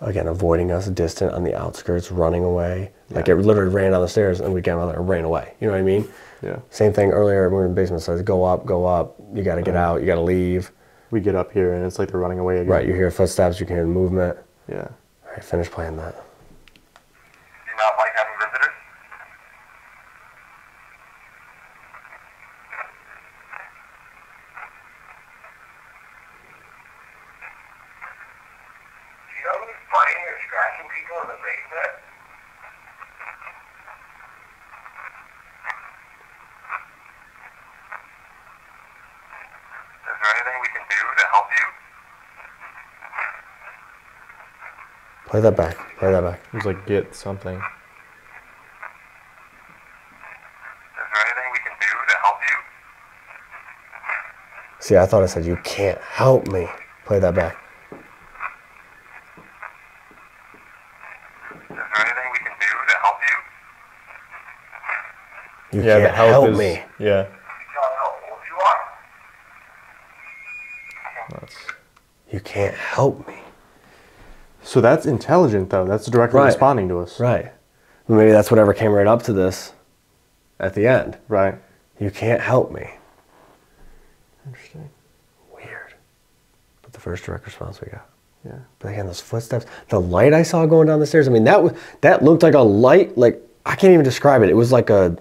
again, avoiding us, distant on the outskirts, running away. Like it literally ran down the stairs and we came out there and ran away. You know what I mean? Yeah. Same thing earlier when we were in the basement. Says go up, go up. You got to get out. You got to leave. We get up here and it's like they're running away again. Right. You hear footsteps. You can hear movement. Yeah. All right. Finish playing that. Do you not like having visitors? Do you know who's biting or scratching people in the basement? Is there anything we can do to help you? Play that back. Play that back. It was like get something. Is there anything we can do to help you? See, I thought I said you can't help me. Play that back. Is there anything we can do to help you? You Yeah, can't help, help is me. Yeah. You tell me how old you are? That's, You can't help me. So that's intelligent though. That's directly Right. responding to us. Right. Maybe that's whatever came right up to this at the end. Right. You can't help me. Interesting. Weird. But the first direct response we got. Yeah. But again, those footsteps, the light I saw going down the stairs. I mean, that was that looked like a light. Like I can't even describe it. It was like a.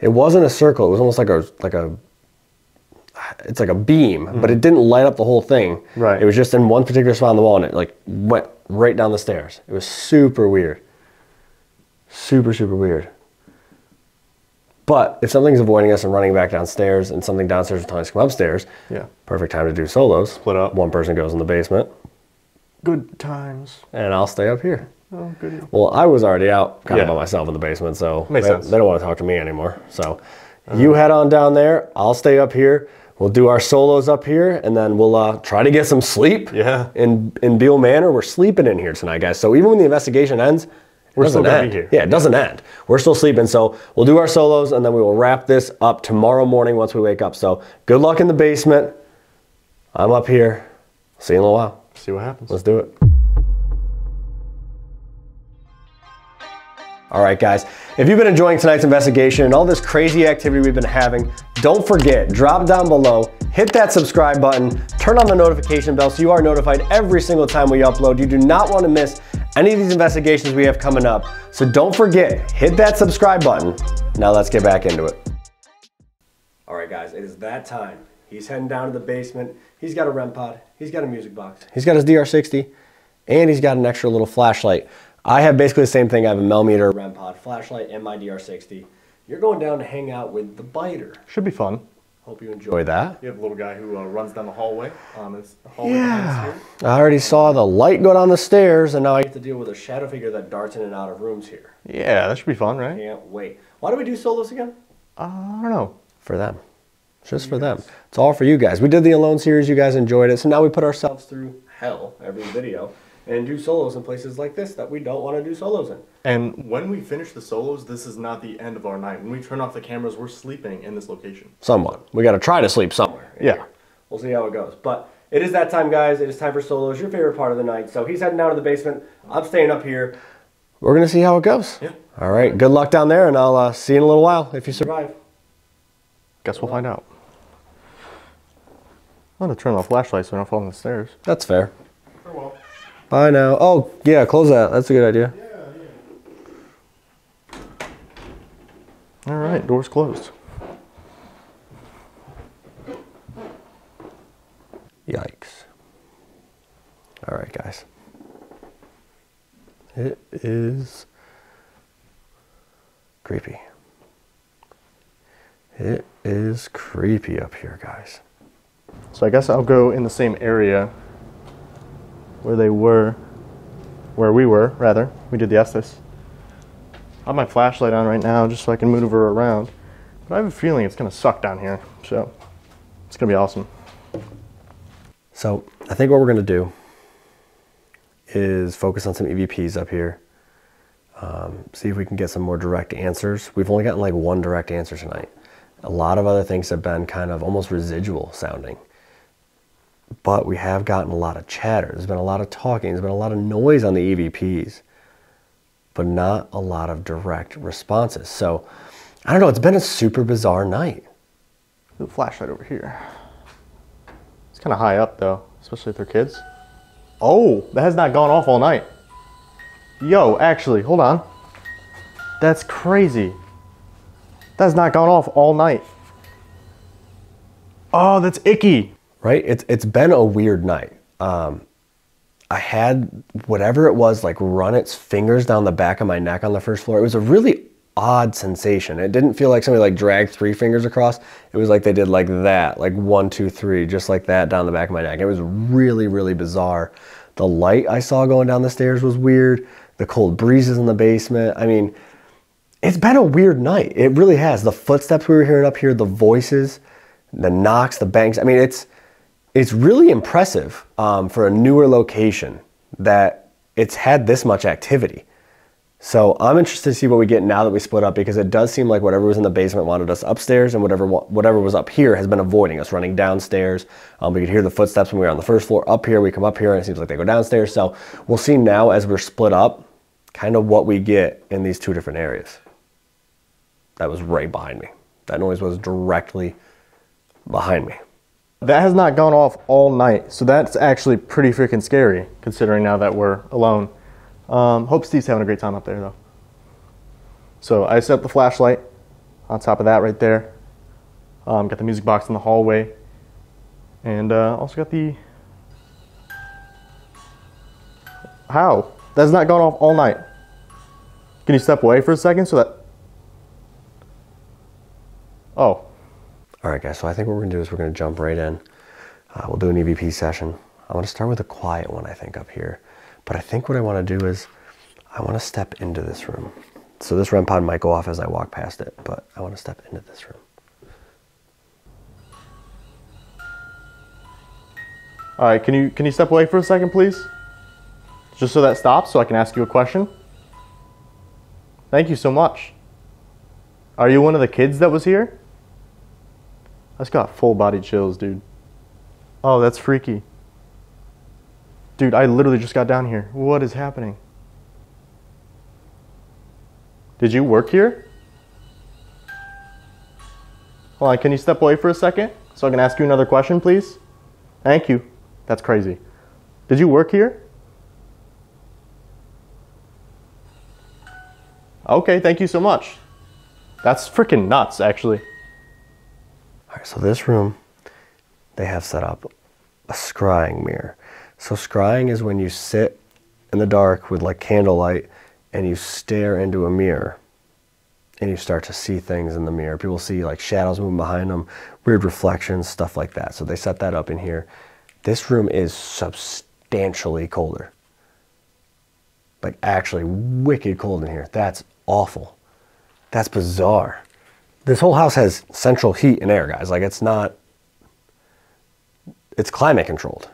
It wasn't a circle. It was almost like a like a. It's like a beam, but it didn't light up the whole thing. Right. It was just in one particular spot on the wall, and it like went right down the stairs. It was super weird. Super super weird. But if something's avoiding us and running back downstairs, and something downstairs is telling us to come upstairs, Yeah. perfect time to do solos. Split up. One person goes in the basement, Good times. and I'll stay up here. Oh, goody. Well, I was already out kind Yeah. of by myself in the basement, so they, they don't want to talk to me anymore. So uh-huh. you head on down there. I'll stay up here. We'll do our solos up here, and then we'll uh, try to get some sleep. Yeah. In in Bihl Manor, we're sleeping in here tonight, guys. So even when the investigation ends, We're still gonna end. be here. Yeah, it doesn't end. We're still sleeping. So we'll do our solos, and then we will wrap this up tomorrow morning once we wake up. So good luck in the basement. I'm up here. See you in a little while. See what happens. Let's do it. All right, guys. If you've been enjoying tonight's investigation and all this crazy activity we've been having, don't forget, drop down below, hit that subscribe button, turn on the notification bell so you are notified every single time we upload. You do not want to miss any of these investigations we have coming up. So don't forget, hit that subscribe button. Now let's get back into it. All right, guys, it is that time. He's heading down to the basement. He's got a REM pod. He's got a music box. He's got his DR60, and he's got an extra little flashlight. I have basically the same thing. I have a Mel meter REM pod flashlight and my DR60. You're going down to hang out with the biter. Should be fun. Hope you enjoy that. You have a little guy who uh, runs down the hallway. Um, it's the hallway Yeah. behind us here. I already saw the light go down the stairs, and now I get to deal with a shadow figure that darts in and out of rooms here. Yeah, that should be fun, right? Can't wait. Why do we do solos again? Uh, I don't know. For them. Just for them. It's all for you guys. We did the Alone series. You guys enjoyed it. So now we put ourselves through hell every video and do solos in places like this that we don't want to do solos in. And when we finish the solos, this is not the end of our night. When we turn off the cameras, we're sleeping in this location. Somewhat. We got to try to sleep somewhere. in Yeah. here. We'll see how it goes. But it is that time, guys. It is time for solos. Your favorite part of the night. So he's heading down to the basement. I'm staying up here. We're going to see how it goes. Yeah. All right. Good luck down there, and I'll uh, see you in a little while if you survive. Guess we'll find out. I'm gonna turn off the flashlight so I don't fall on the stairs. That's fair. Bye know. Oh, yeah, close that. That's a good idea. All right, door's closed. Yikes. All right, guys. It is creepy. It is creepy up here, guys. So I guess I'll go in the same area where they were, where we were, rather. We did the Estes. I have my flashlight on right now just so I can maneuver around. But I have a feeling it's gonna suck down here, so it's gonna be awesome. So I think what we're gonna do is focus on some EVPs up here. Um, see if we can get some more direct answers. We've only gotten like one direct answer tonight. A lot of other things have been kind of almost residual sounding. But we have gotten a lot of chatter. There's been a lot of talking. There's been a lot of noise on the EVPs, but not a lot of direct responses. So I don't know. It's been a super bizarre night. The flashlight over here. It's kind of high up though, especially they're kids. Oh, that has not gone off all night. Yo, actually, hold on. That's crazy. That's not gone off all night. Oh, that's icky. Right? It's it's been a weird night. Um, I had whatever it was like run its fingers down the back of my neck on the first floor. It was a really odd sensation. It didn't feel like somebody like dragged three fingers across. It was like they did like that, like one, two, three, just like that down the back of my neck. It was really, really bizarre. The light I saw going down the stairs was weird. The cold breezes in the basement. I mean, it's been a weird night. It really has. The footsteps we were hearing up here, the voices, the knocks, the bangs. I mean, it's it's really impressive um, for a newer location that it's had this much activity. So I'm interested to see what we get now that we split up because it does seem like whatever was in the basement wanted us upstairs and whatever whatever was up here has been avoiding us running downstairs. Um, we could hear the footsteps when we were on the first floor. Up here, we come up here and it seems like they go downstairs. So we'll see now as we're split up, kind of what we get in these two different areas. That was right behind me. That noise was directly behind me. That has not gone off all night, so that's actually pretty freaking scary considering now that we're alone. Um, hope Steve's having a great time up there though. So I set up the flashlight on top of that right there. Um, got the music box in the hallway, and uh, also got the. How? That's not gone off all night. Can you step away for a second so that? Oh, All right, guys. So I think what we're gonna do is we're gonna jump right in. Uh, we'll do an EVP session. I want to start with a quiet one, I think, up here. But I think what I want to do is I want to step into this room. So this REM pod might go off as I walk past it, but I want to step into this room. All right, can you can you step away for a second, please? Just so that stops, so I can ask you a question. Thank you so much. Are you one of the kids that was here? I just got full body chills, dude. Oh, that's freaky. Dude, I literally just got down here. What is happening? Did you work here? Hold on, can you step away for a second so I can ask you another question, please? Thank you. That's crazy. Did you work here? Okay, thank you so much. That's freaking nuts, actually. All right, so this room, they have set up a scrying mirror. So scrying is when you sit in the dark with like candlelight and you stare into a mirror and you start to see things in the mirror. People see like shadows moving behind them, weird reflections, stuff like that. So they set that up in here. This room is substantially colder. Like actually wicked cold in here. That's awful. That's bizarre. This whole house has central heat and air, guys. Like it's not it's climate controlled.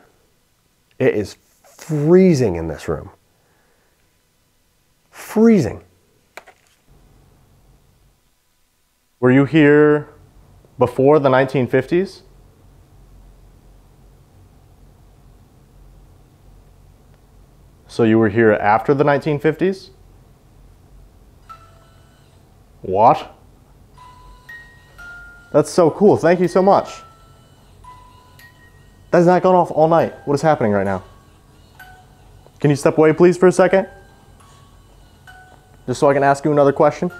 It is freezing in this room. Freezing. Were you here before the 1950s? So you were here after the 1950s? What? That's so cool. Thank you so much. That's not gone off all night. What is happening right now? Can you step away, please, for a second? Just so I can ask you another question.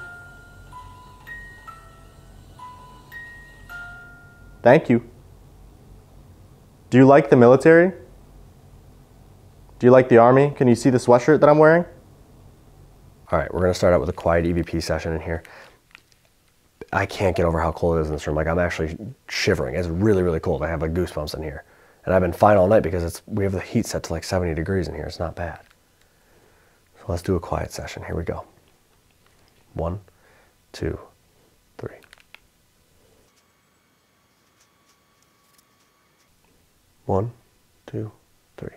Thank you. Do you like the military? Do you like the army? Can you see the sweatshirt that I'm wearing? All right, we're gonna start out with a quiet EVP session in here. I can't get over how cold it is in this room. Like I'm actually shivering. It's really, really cold. I have like goosebumps in here. And I've been fine all night because it's we have the heat set to like 70 degrees in here. It's not bad. So let's do a quiet session. Here we go. One, two, three. One, two, three.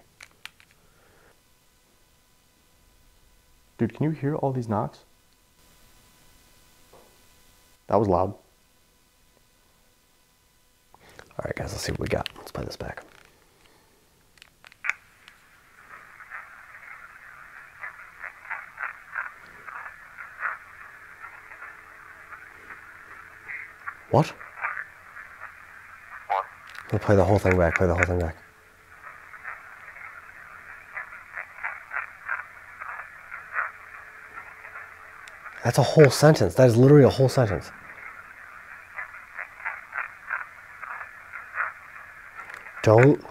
Dude, can you hear all these knocks? That was loud. All right, guys, let's see what we got. Let's play this back. What? What? We'll play the whole thing back. Play the whole thing back. That's a whole sentence. That is literally a whole sentence. Don't.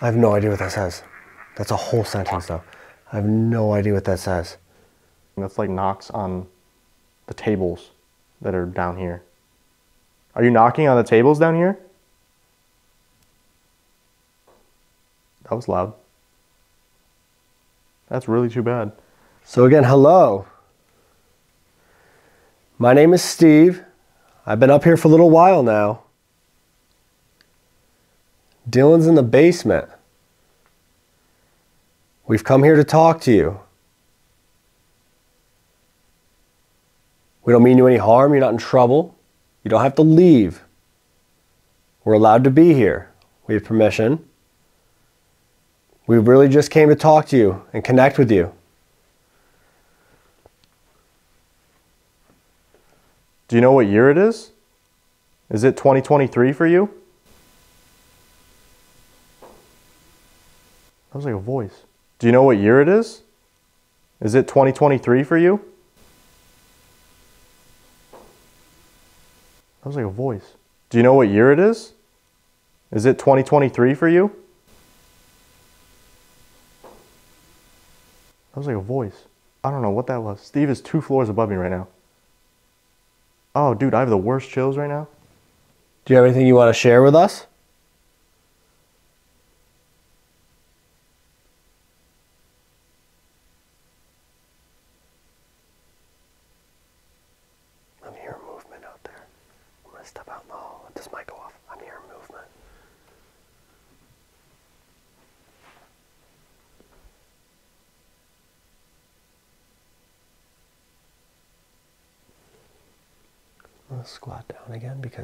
I have no idea what that says. That's a whole sentence, though. I have no idea what that says. That's like knocks on the tables that are down here. Are you knocking on the tables down here? That was loud. That's really too bad. So, again, hello. My name is Steve. I've been up here for a little while now. Dylan's in the basement. We've come here to talk to you. We don't mean you any harm. You're not in trouble. You don't have to leave. We're allowed to be here. We have permission. We really just came to talk to you and connect with you. Do you know what year it is? Is it 2023 for you? That was like a voice. Do you know what year it is? Is it 2023 for you? That was like a voice. Do you know what year it is? Is it 2023 for you? That was like a voice. I don't know what that was. Steve is two floors above me right now. Oh, dude, I have the worst chills right now. Do you have anything you want to share with us? I'm hearing movement out there. I'm going to step out in the hall. Let this mic go off. I'm hearing movement.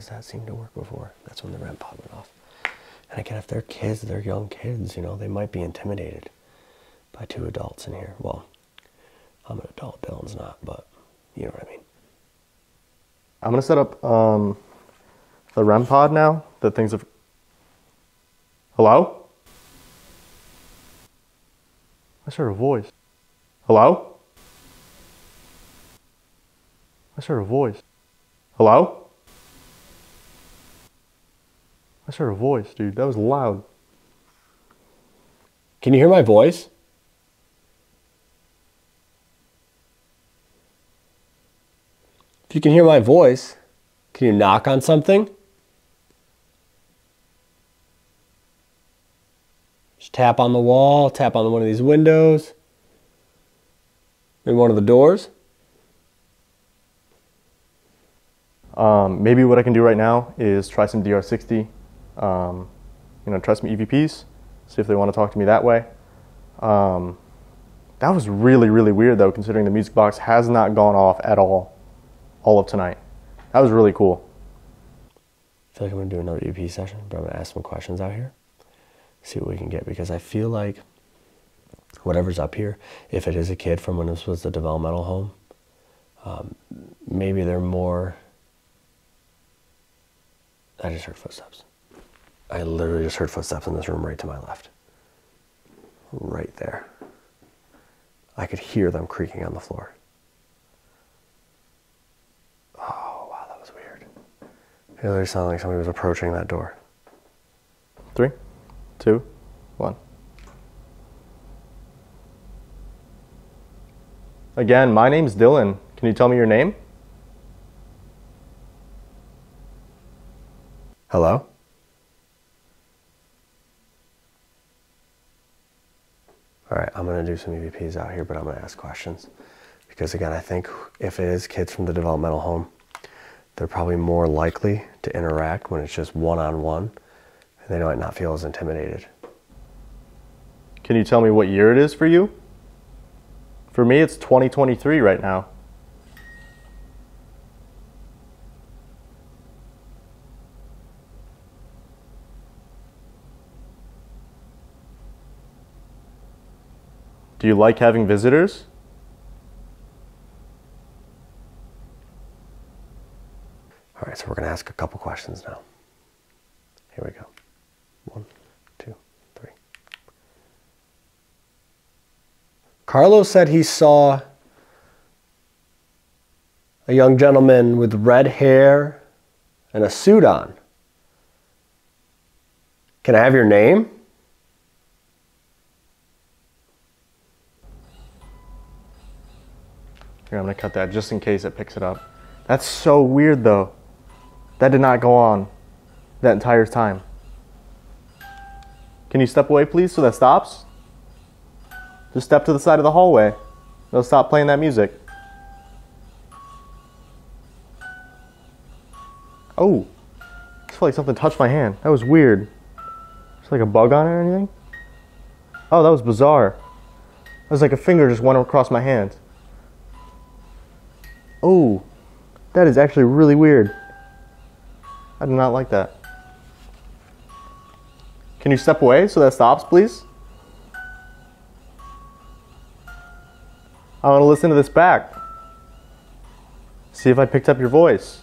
That seemed to work before. That's when the REM pod went off. And again, if they're kids, they're young kids, you know, they might be intimidated by two adults in here. Well, I'm an adult, Dylan's not, but you know what I mean. I'm gonna set up um, the REM pod now. That things have. Hello? I heard a voice. Hello? I heard a voice. Hello? I heard a voice, dude. That was loud. Can you hear my voice? If you can hear my voice, can you knock on something? Just tap on the wall, tap on one of these windows, maybe one of the doors. Um, maybe what I can do right now is try some DR60. Um, you know, try some EVPs. See if they want to talk to me that way. Um, that was really, really weird though, considering the music box has not gone off at all, all of tonight. That was really cool. I feel like I'm gonna do another EP session, but I'm gonna ask some questions out here, see what we can get because I feel like whatever's up here, if it is a kid from when this was the developmental home, um, maybe they're more. I just heard footsteps. I literally just heard footsteps in this room right to my left. Right there. I could hear them creaking on the floor. Oh, wow, that was weird. It literally sounded like somebody was approaching that door. Three, two, one. Again, my name's Dylan. Can you tell me your name? Hello? All right, I'm going to do some EVPs out here, but I'm going to ask questions. Because again, I think if it is kids from the developmental home, they're probably more likely to interact when it's just one on one, and they might not feel as intimidated. Can you tell me what year it is for you? For me, it's 2023 right now. Do you like having visitors? All right, so we're going to ask a couple questions now. Here we go. One, two, three. Carlos said he saw a young gentleman with red hair and a suit on. Can I have your name? Here, I'm gonna cut that just in case it picks it up. That's so weird though. That did not go on that entire time. Can you step away, please, so that stops? Just step to the side of the hallway. They'll stop playing that music. Oh, I feel like something touched my hand. That was weird. Is like a bug on it or anything? Oh, that was bizarre. It was like a finger just went across my hand. Oh, that is actually really weird. I do not like that. Can you step away so that stops, please? I want to listen to this back. See if I picked up your voice.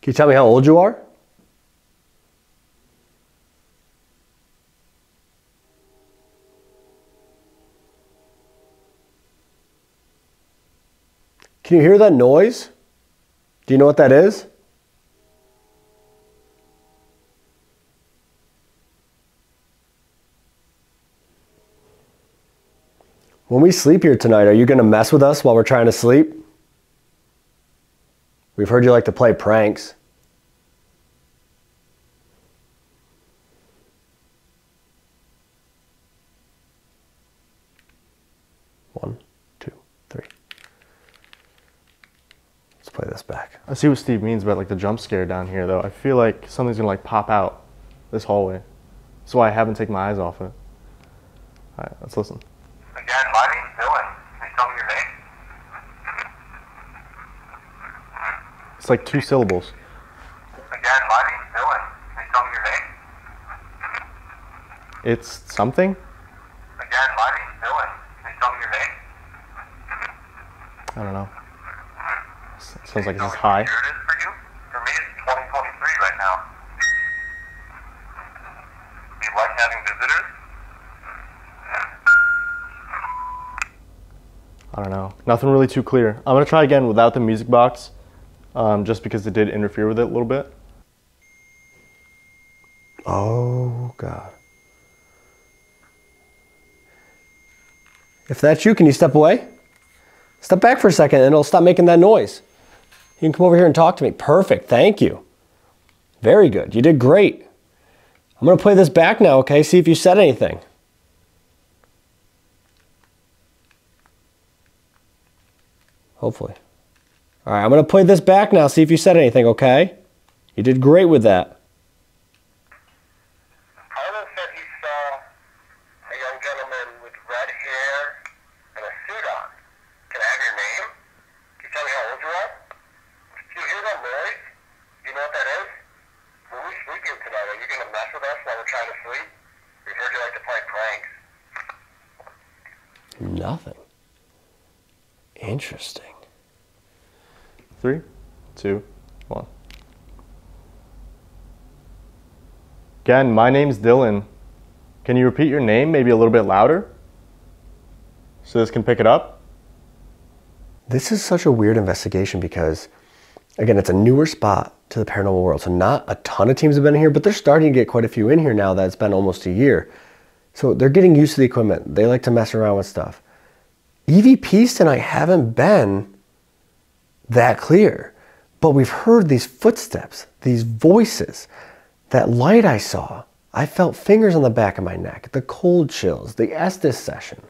Can you tell me how old you are? Can you hear that noise? Do you know what that is? When we sleep here tonight, are you going to mess with us while we're trying to sleep? We've heard you like to play pranks. One, two, three. Let's play this back. I see what Steve means about like the jump scare down here, though. I feel like something's gonna like pop out this hallway. That's why I haven't taken my eyes off it. All right, let's listen. Again, my name's Dylan. Can you tell me your name? It's like two syllables. Again, my name's Dylan. Can you It's something. Again, my name's Dylan. Can you tell me your name? I don't know. S- Sounds like Tell this is high. year it is for you? For me, it's 2023 right now. Do you like having visitors? I don't know. Nothing really too clear. I'm gonna try again without the music box, um, just because it did interfere with it a little bit. Oh, God. If that's you, can you step away? Step back for a second and it'll stop making that noise. You can come over here and talk to me. Perfect. Thank you. Very good. You did great. I'm going to play this back now, okay? See if you said anything. Hopefully. All right, I'm going to play this back now. See if you said anything, okay? You did great with that. Carlos said he saw a young gentleman with red hair and a suit on. Can I have your name? Can you tell me how old you are? Do you hear that noise? Do you know what that is? When we sleep here tonight, are you going to mess with us while we're trying to sleep? We heard you like to play pranks. Nothing. Interesting. Three, two, one. Again, my name's Dylan. Can you repeat your name maybe a little bit louder? So this can pick it up? This is such a weird investigation because, again, it's a newer spot to the paranormal world. So, not a ton of teams have been here, but they're starting to get quite a few in here now that it's been almost a year. So, they're getting used to the equipment. They like to mess around with stuff. EVPs tonight haven't been that clear, but we've heard these footsteps, these voices. That light I saw, I felt fingers on the back of my neck, the cold chills, the Estes session.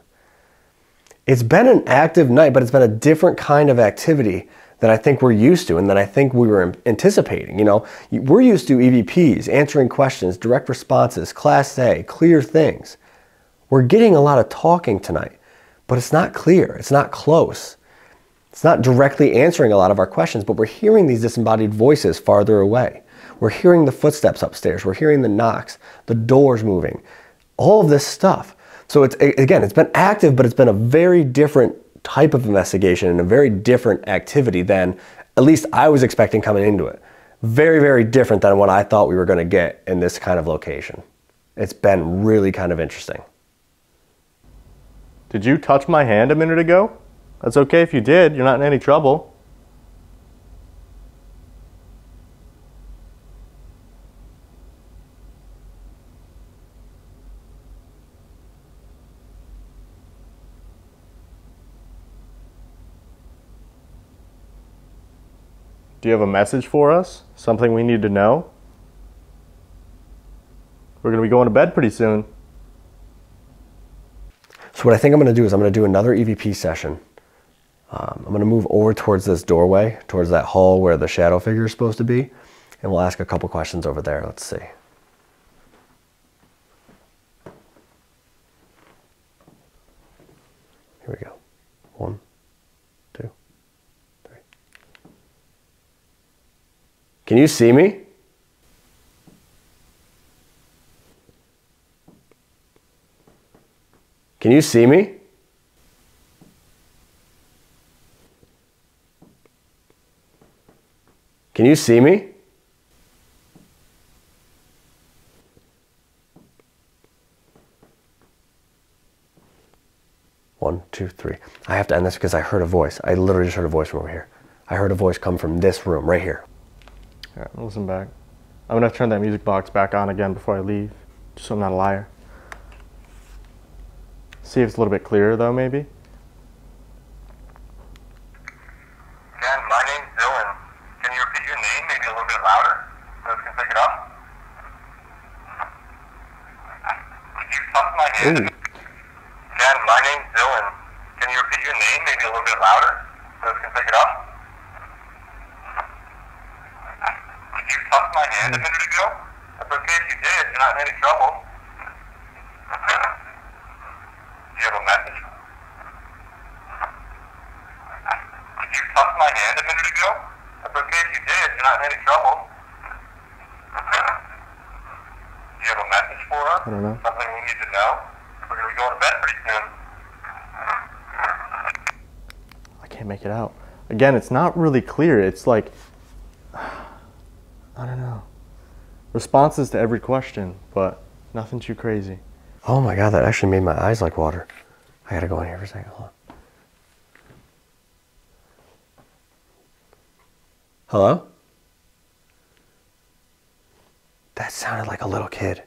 It's been an active night, but it's been a different kind of activity than I think we're used to and that I think we were anticipating. You know, we're used to EVPs, answering questions, direct responses, class A, clear things. We're getting a lot of talking tonight, but it's not clear, it's not close. It's not directly answering a lot of our questions, but we're hearing these disembodied voices farther away. We're hearing the footsteps upstairs, we're hearing the knocks, the doors moving, all of this stuff. So it's again, it's been active, but it's been a very different type of investigation and a very different activity than at least I was expecting coming into it. Very, very different than what I thought we were going to get in this kind of location. It's been really kind of interesting. Did you touch my hand a minute ago? That's okay if you did. You're not in any trouble. Do you have a message for us? Something we need to know? We're going to be going to bed pretty soon. So what I think I'm going to do is I'm going to do another EVP session. Um, I'm going to move over towards this doorway, towards that hall where the shadow figure is supposed to be, and we'll ask a couple questions over there. Let's see. Here we go. One, two, three. Can you see me? Can you see me? Can you see me? One, two, three. I have to end this because I heard a voice. I literally just heard a voice from over here. I heard a voice come from this room right here. Listen back. I'm gonna turn that music box back on again before I leave, just so I'm not a liar. See if it's a little bit clearer though, maybe. Ken, my name's Dylan. Can you repeat your name maybe a little bit louder so I can pick it up? Could you my? Ooh. Ken, my name's Dylan. Can you repeat your name maybe a little bit louder so I can pick it up? Could you tuck my hand a minute ago? That's okay if you did. You're not in any trouble. Do you have a message? Did you tuck my hand a minute ago? That's okay if you did. You're not in any trouble. Do you have a message for us? I don't know. Something we need to know. We're gonna be going to bed pretty soon. I can't make it out. Again, it's not really clear. It's like, I don't know. Responses to every question, but nothing too crazy. Oh my god, that actually made my eyes like water. I gotta go in here for a second. Hold on. Hello? That sounded like a little kid.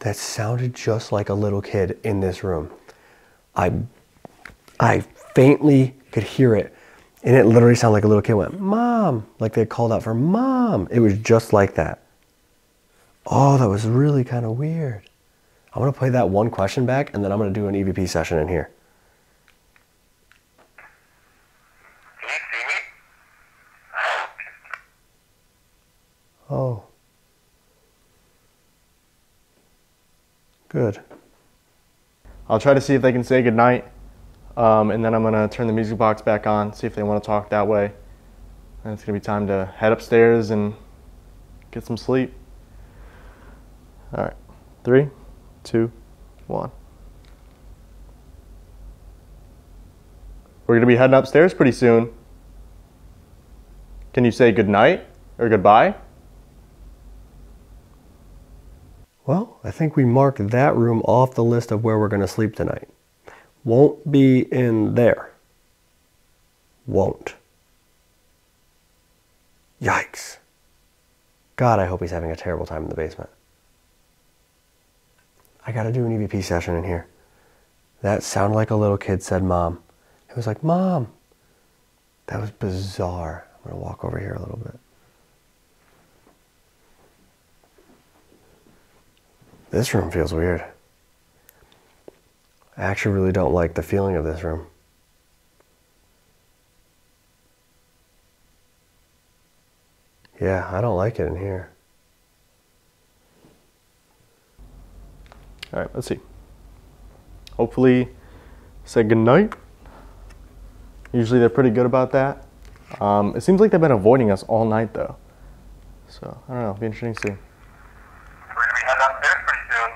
That sounded just like a little kid in this room. I I faintly could hear it. And it literally sounded like a little kid went, Mom, like they called out for mom. It was just like that. Oh, that was really kind of weird. I'm gonna play that one question back and then I'm gonna do an EVP session in here. Oh. Good. I'll try to see if they can say goodnight. Um, and then I'm going to turn the music box back on, see if they want to talk that way. And it's going to be time to head upstairs and get some sleep. All right. Three, two, one. We're going to be heading upstairs pretty soon. Can you say goodnight or goodbye? Well, I think we marked that room off the list of where we're gonna sleep tonight. Won't be in there. Won't. Yikes. God, I hope he's having a terrible time in the basement. I gotta do an EVP session in here. That sounded like a little kid said, Mom. It was like, Mom. That was bizarre. I'm gonna walk over here a little bit. This room feels weird. I actually really don't like the feeling of this room. Yeah, I don't like it in here. All right, let's see. Hopefully, say goodnight. Usually they're pretty good about that. Um, it seems like they've been avoiding us all night though. So I don't know. it'll Be interesting to see. We're gonna be heading upstairs pretty soon.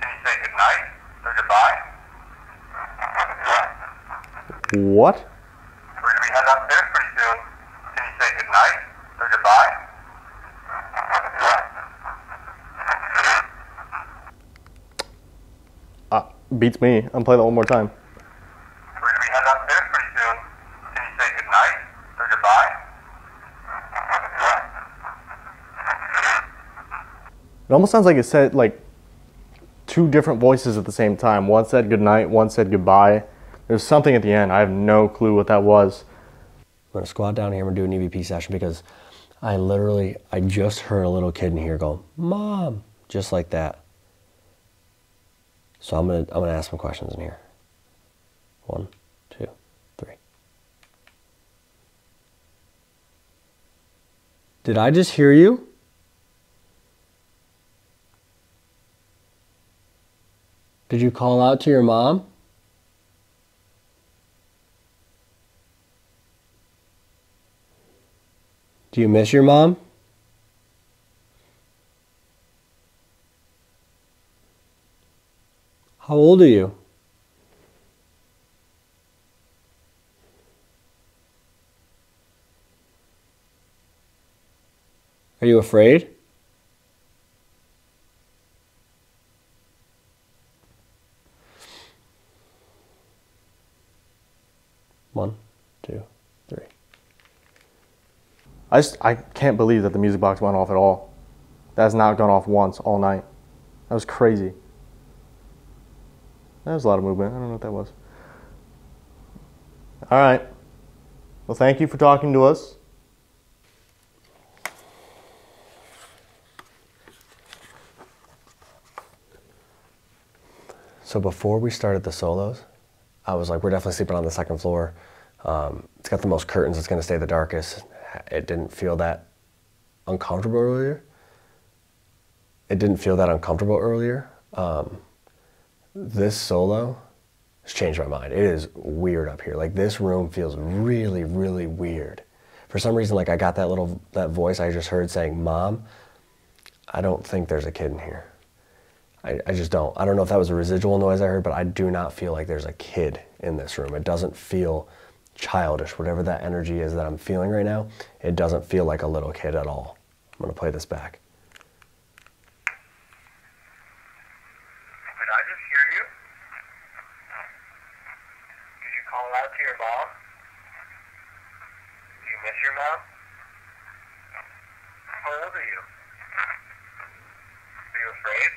Can you say goodnight or goodbye? What? We're gonna be heading upstairs pretty soon. Can you say goodnight or goodbye? Uh, beats me. I'm playing that one more time. We're gonna be heading upstairs pretty soon. Can you say goodnight or goodbye? It almost sounds like it said like two different voices at the same time. One said goodnight, one said goodbye. There's something at the end. I have no clue what that was. I'm gonna squat down here and do an EVP session because I literally, I just heard a little kid in here go, Mom, just like that. So I'm gonna, I'm gonna ask some questions in here. One, two, three. Did I just hear you? Did you call out to your mom? Do you miss your mom? How old are you? Are you afraid? One, two, three. I just I can't believe that the music box went off at all. That's not gone off once all night. That was crazy. That was a lot of movement. I don't know what that was. All right. Well, thank you for talking to us. So before we started the solos, I was like, we're definitely sleeping on the second floor. Um, it's got the most curtains. It's going to stay the darkest. It didn't feel that uncomfortable earlier. It didn't feel that uncomfortable earlier. Um, this solo has changed my mind. It is weird up here. Like this room feels really, really weird. For some reason, like I got that little that voice I just heard saying "mom." I don't think there's a kid in here. I, I just don't. I don't know if that was a residual noise I heard, but I do not feel like there's a kid in this room. It doesn't feel childish, whatever that energy is that I'm feeling right now. It doesn't feel like a little kid at all. I'm gonna play this back. Did I just hear you? Did you call out to your mom? Do you miss your mom? How old are you? Are you afraid?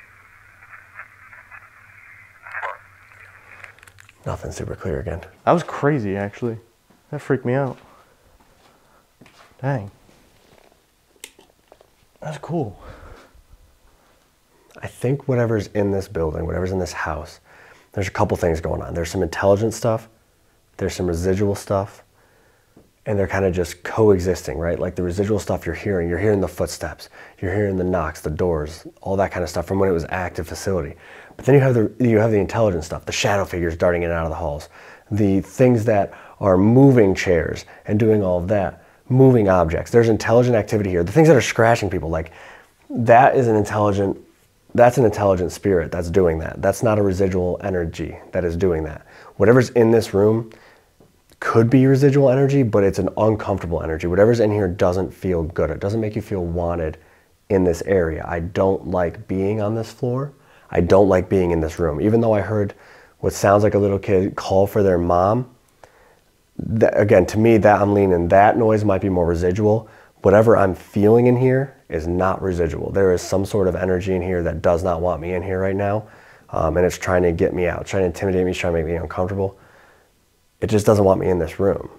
Nothing super clear again. That was crazy, actually. That freaked me out. Dang. That's cool. I think whatever's in this building, whatever's in this house, there's a couple things going on. There's some intelligent stuff, there's some residual stuff, and they're kind of just coexisting, right? Like the residual stuff you're hearing, you're hearing the footsteps, you're hearing the knocks, the doors, all that kind of stuff from when it was active facility. But then you have the you have the intelligent stuff, the shadow figures darting in and out of the halls, the things that are moving chairs and doing all of that, moving objects. There's intelligent activity here. The things that are scratching people, like that is an intelligent that's an intelligent spirit that's doing that. That's not a residual energy that is doing that. Whatever's in this room could be residual energy, but it's an uncomfortable energy. Whatever's in here doesn't feel good. It doesn't make you feel wanted in this area. I don't like being on this floor. I don't like being in this room. Even though I heard what sounds like a little kid call for their mom, that, again, to me, that I'm leaning that noise might be more residual. Whatever I'm feeling in here is not residual. There is some sort of energy in here that does not want me in here right now, um, and it's trying to get me out, trying to intimidate me, trying to make me uncomfortable. It just doesn't want me in this room.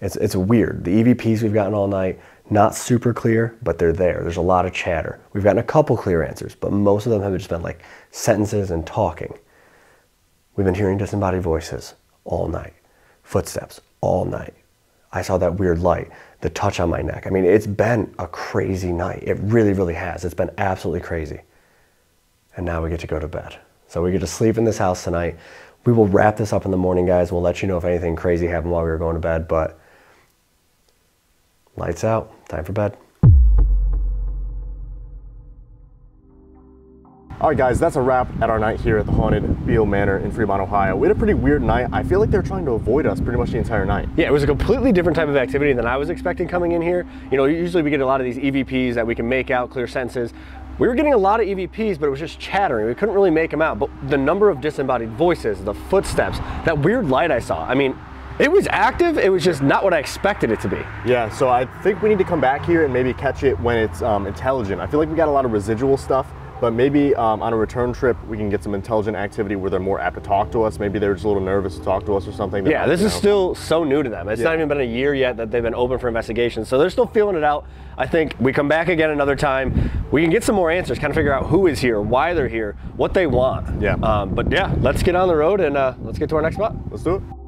It's, it's weird. The EVPs we've gotten all night, not super clear, but they're there. There's a lot of chatter. We've gotten a couple clear answers, but most of them have just been like sentences and talking. We've been hearing disembodied voices all night, footsteps all night. I saw that weird light, the touch on my neck. I mean, it's been a crazy night. It really, really has. It's been absolutely crazy. And now we get to go to bed. So we get to sleep in this house tonight. We will wrap this up in the morning, guys. We'll let you know if anything crazy happened while we were going to bed, but lights out. Time for bed. All right, guys, that's a wrap at our night here at the haunted Bihl Manor in Fremont, Ohio. We had a pretty weird night. I feel like they're trying to avoid us pretty much the entire night. Yeah, it was a completely different type of activity than I was expecting coming in here. You know, usually we get a lot of these EVPs that we can make out, clear senses. We were getting a lot of EVPs, but it was just chattering. We couldn't really make them out. But the number of disembodied voices, the footsteps, that weird light I saw, I mean, it was active. It was just not what I expected it to be. Yeah, so I think we need to come back here and maybe catch it when it's um, intelligent. I feel like we got a lot of residual stuff, but maybe um, on a return trip we can get some intelligent activity where they're more apt to talk to us. Maybe they're just a little nervous to talk to us or something. Yeah, this you is know. still so new to them. It's Yeah. not even been a year yet that they've been open for investigation. So they're still feeling it out. I think we come back again another time. We can get some more answers, kind of figure out who is here, why they're here, what they want. Yeah. Um, but yeah, let's get on the road and uh, let's get to our next spot. Let's do it.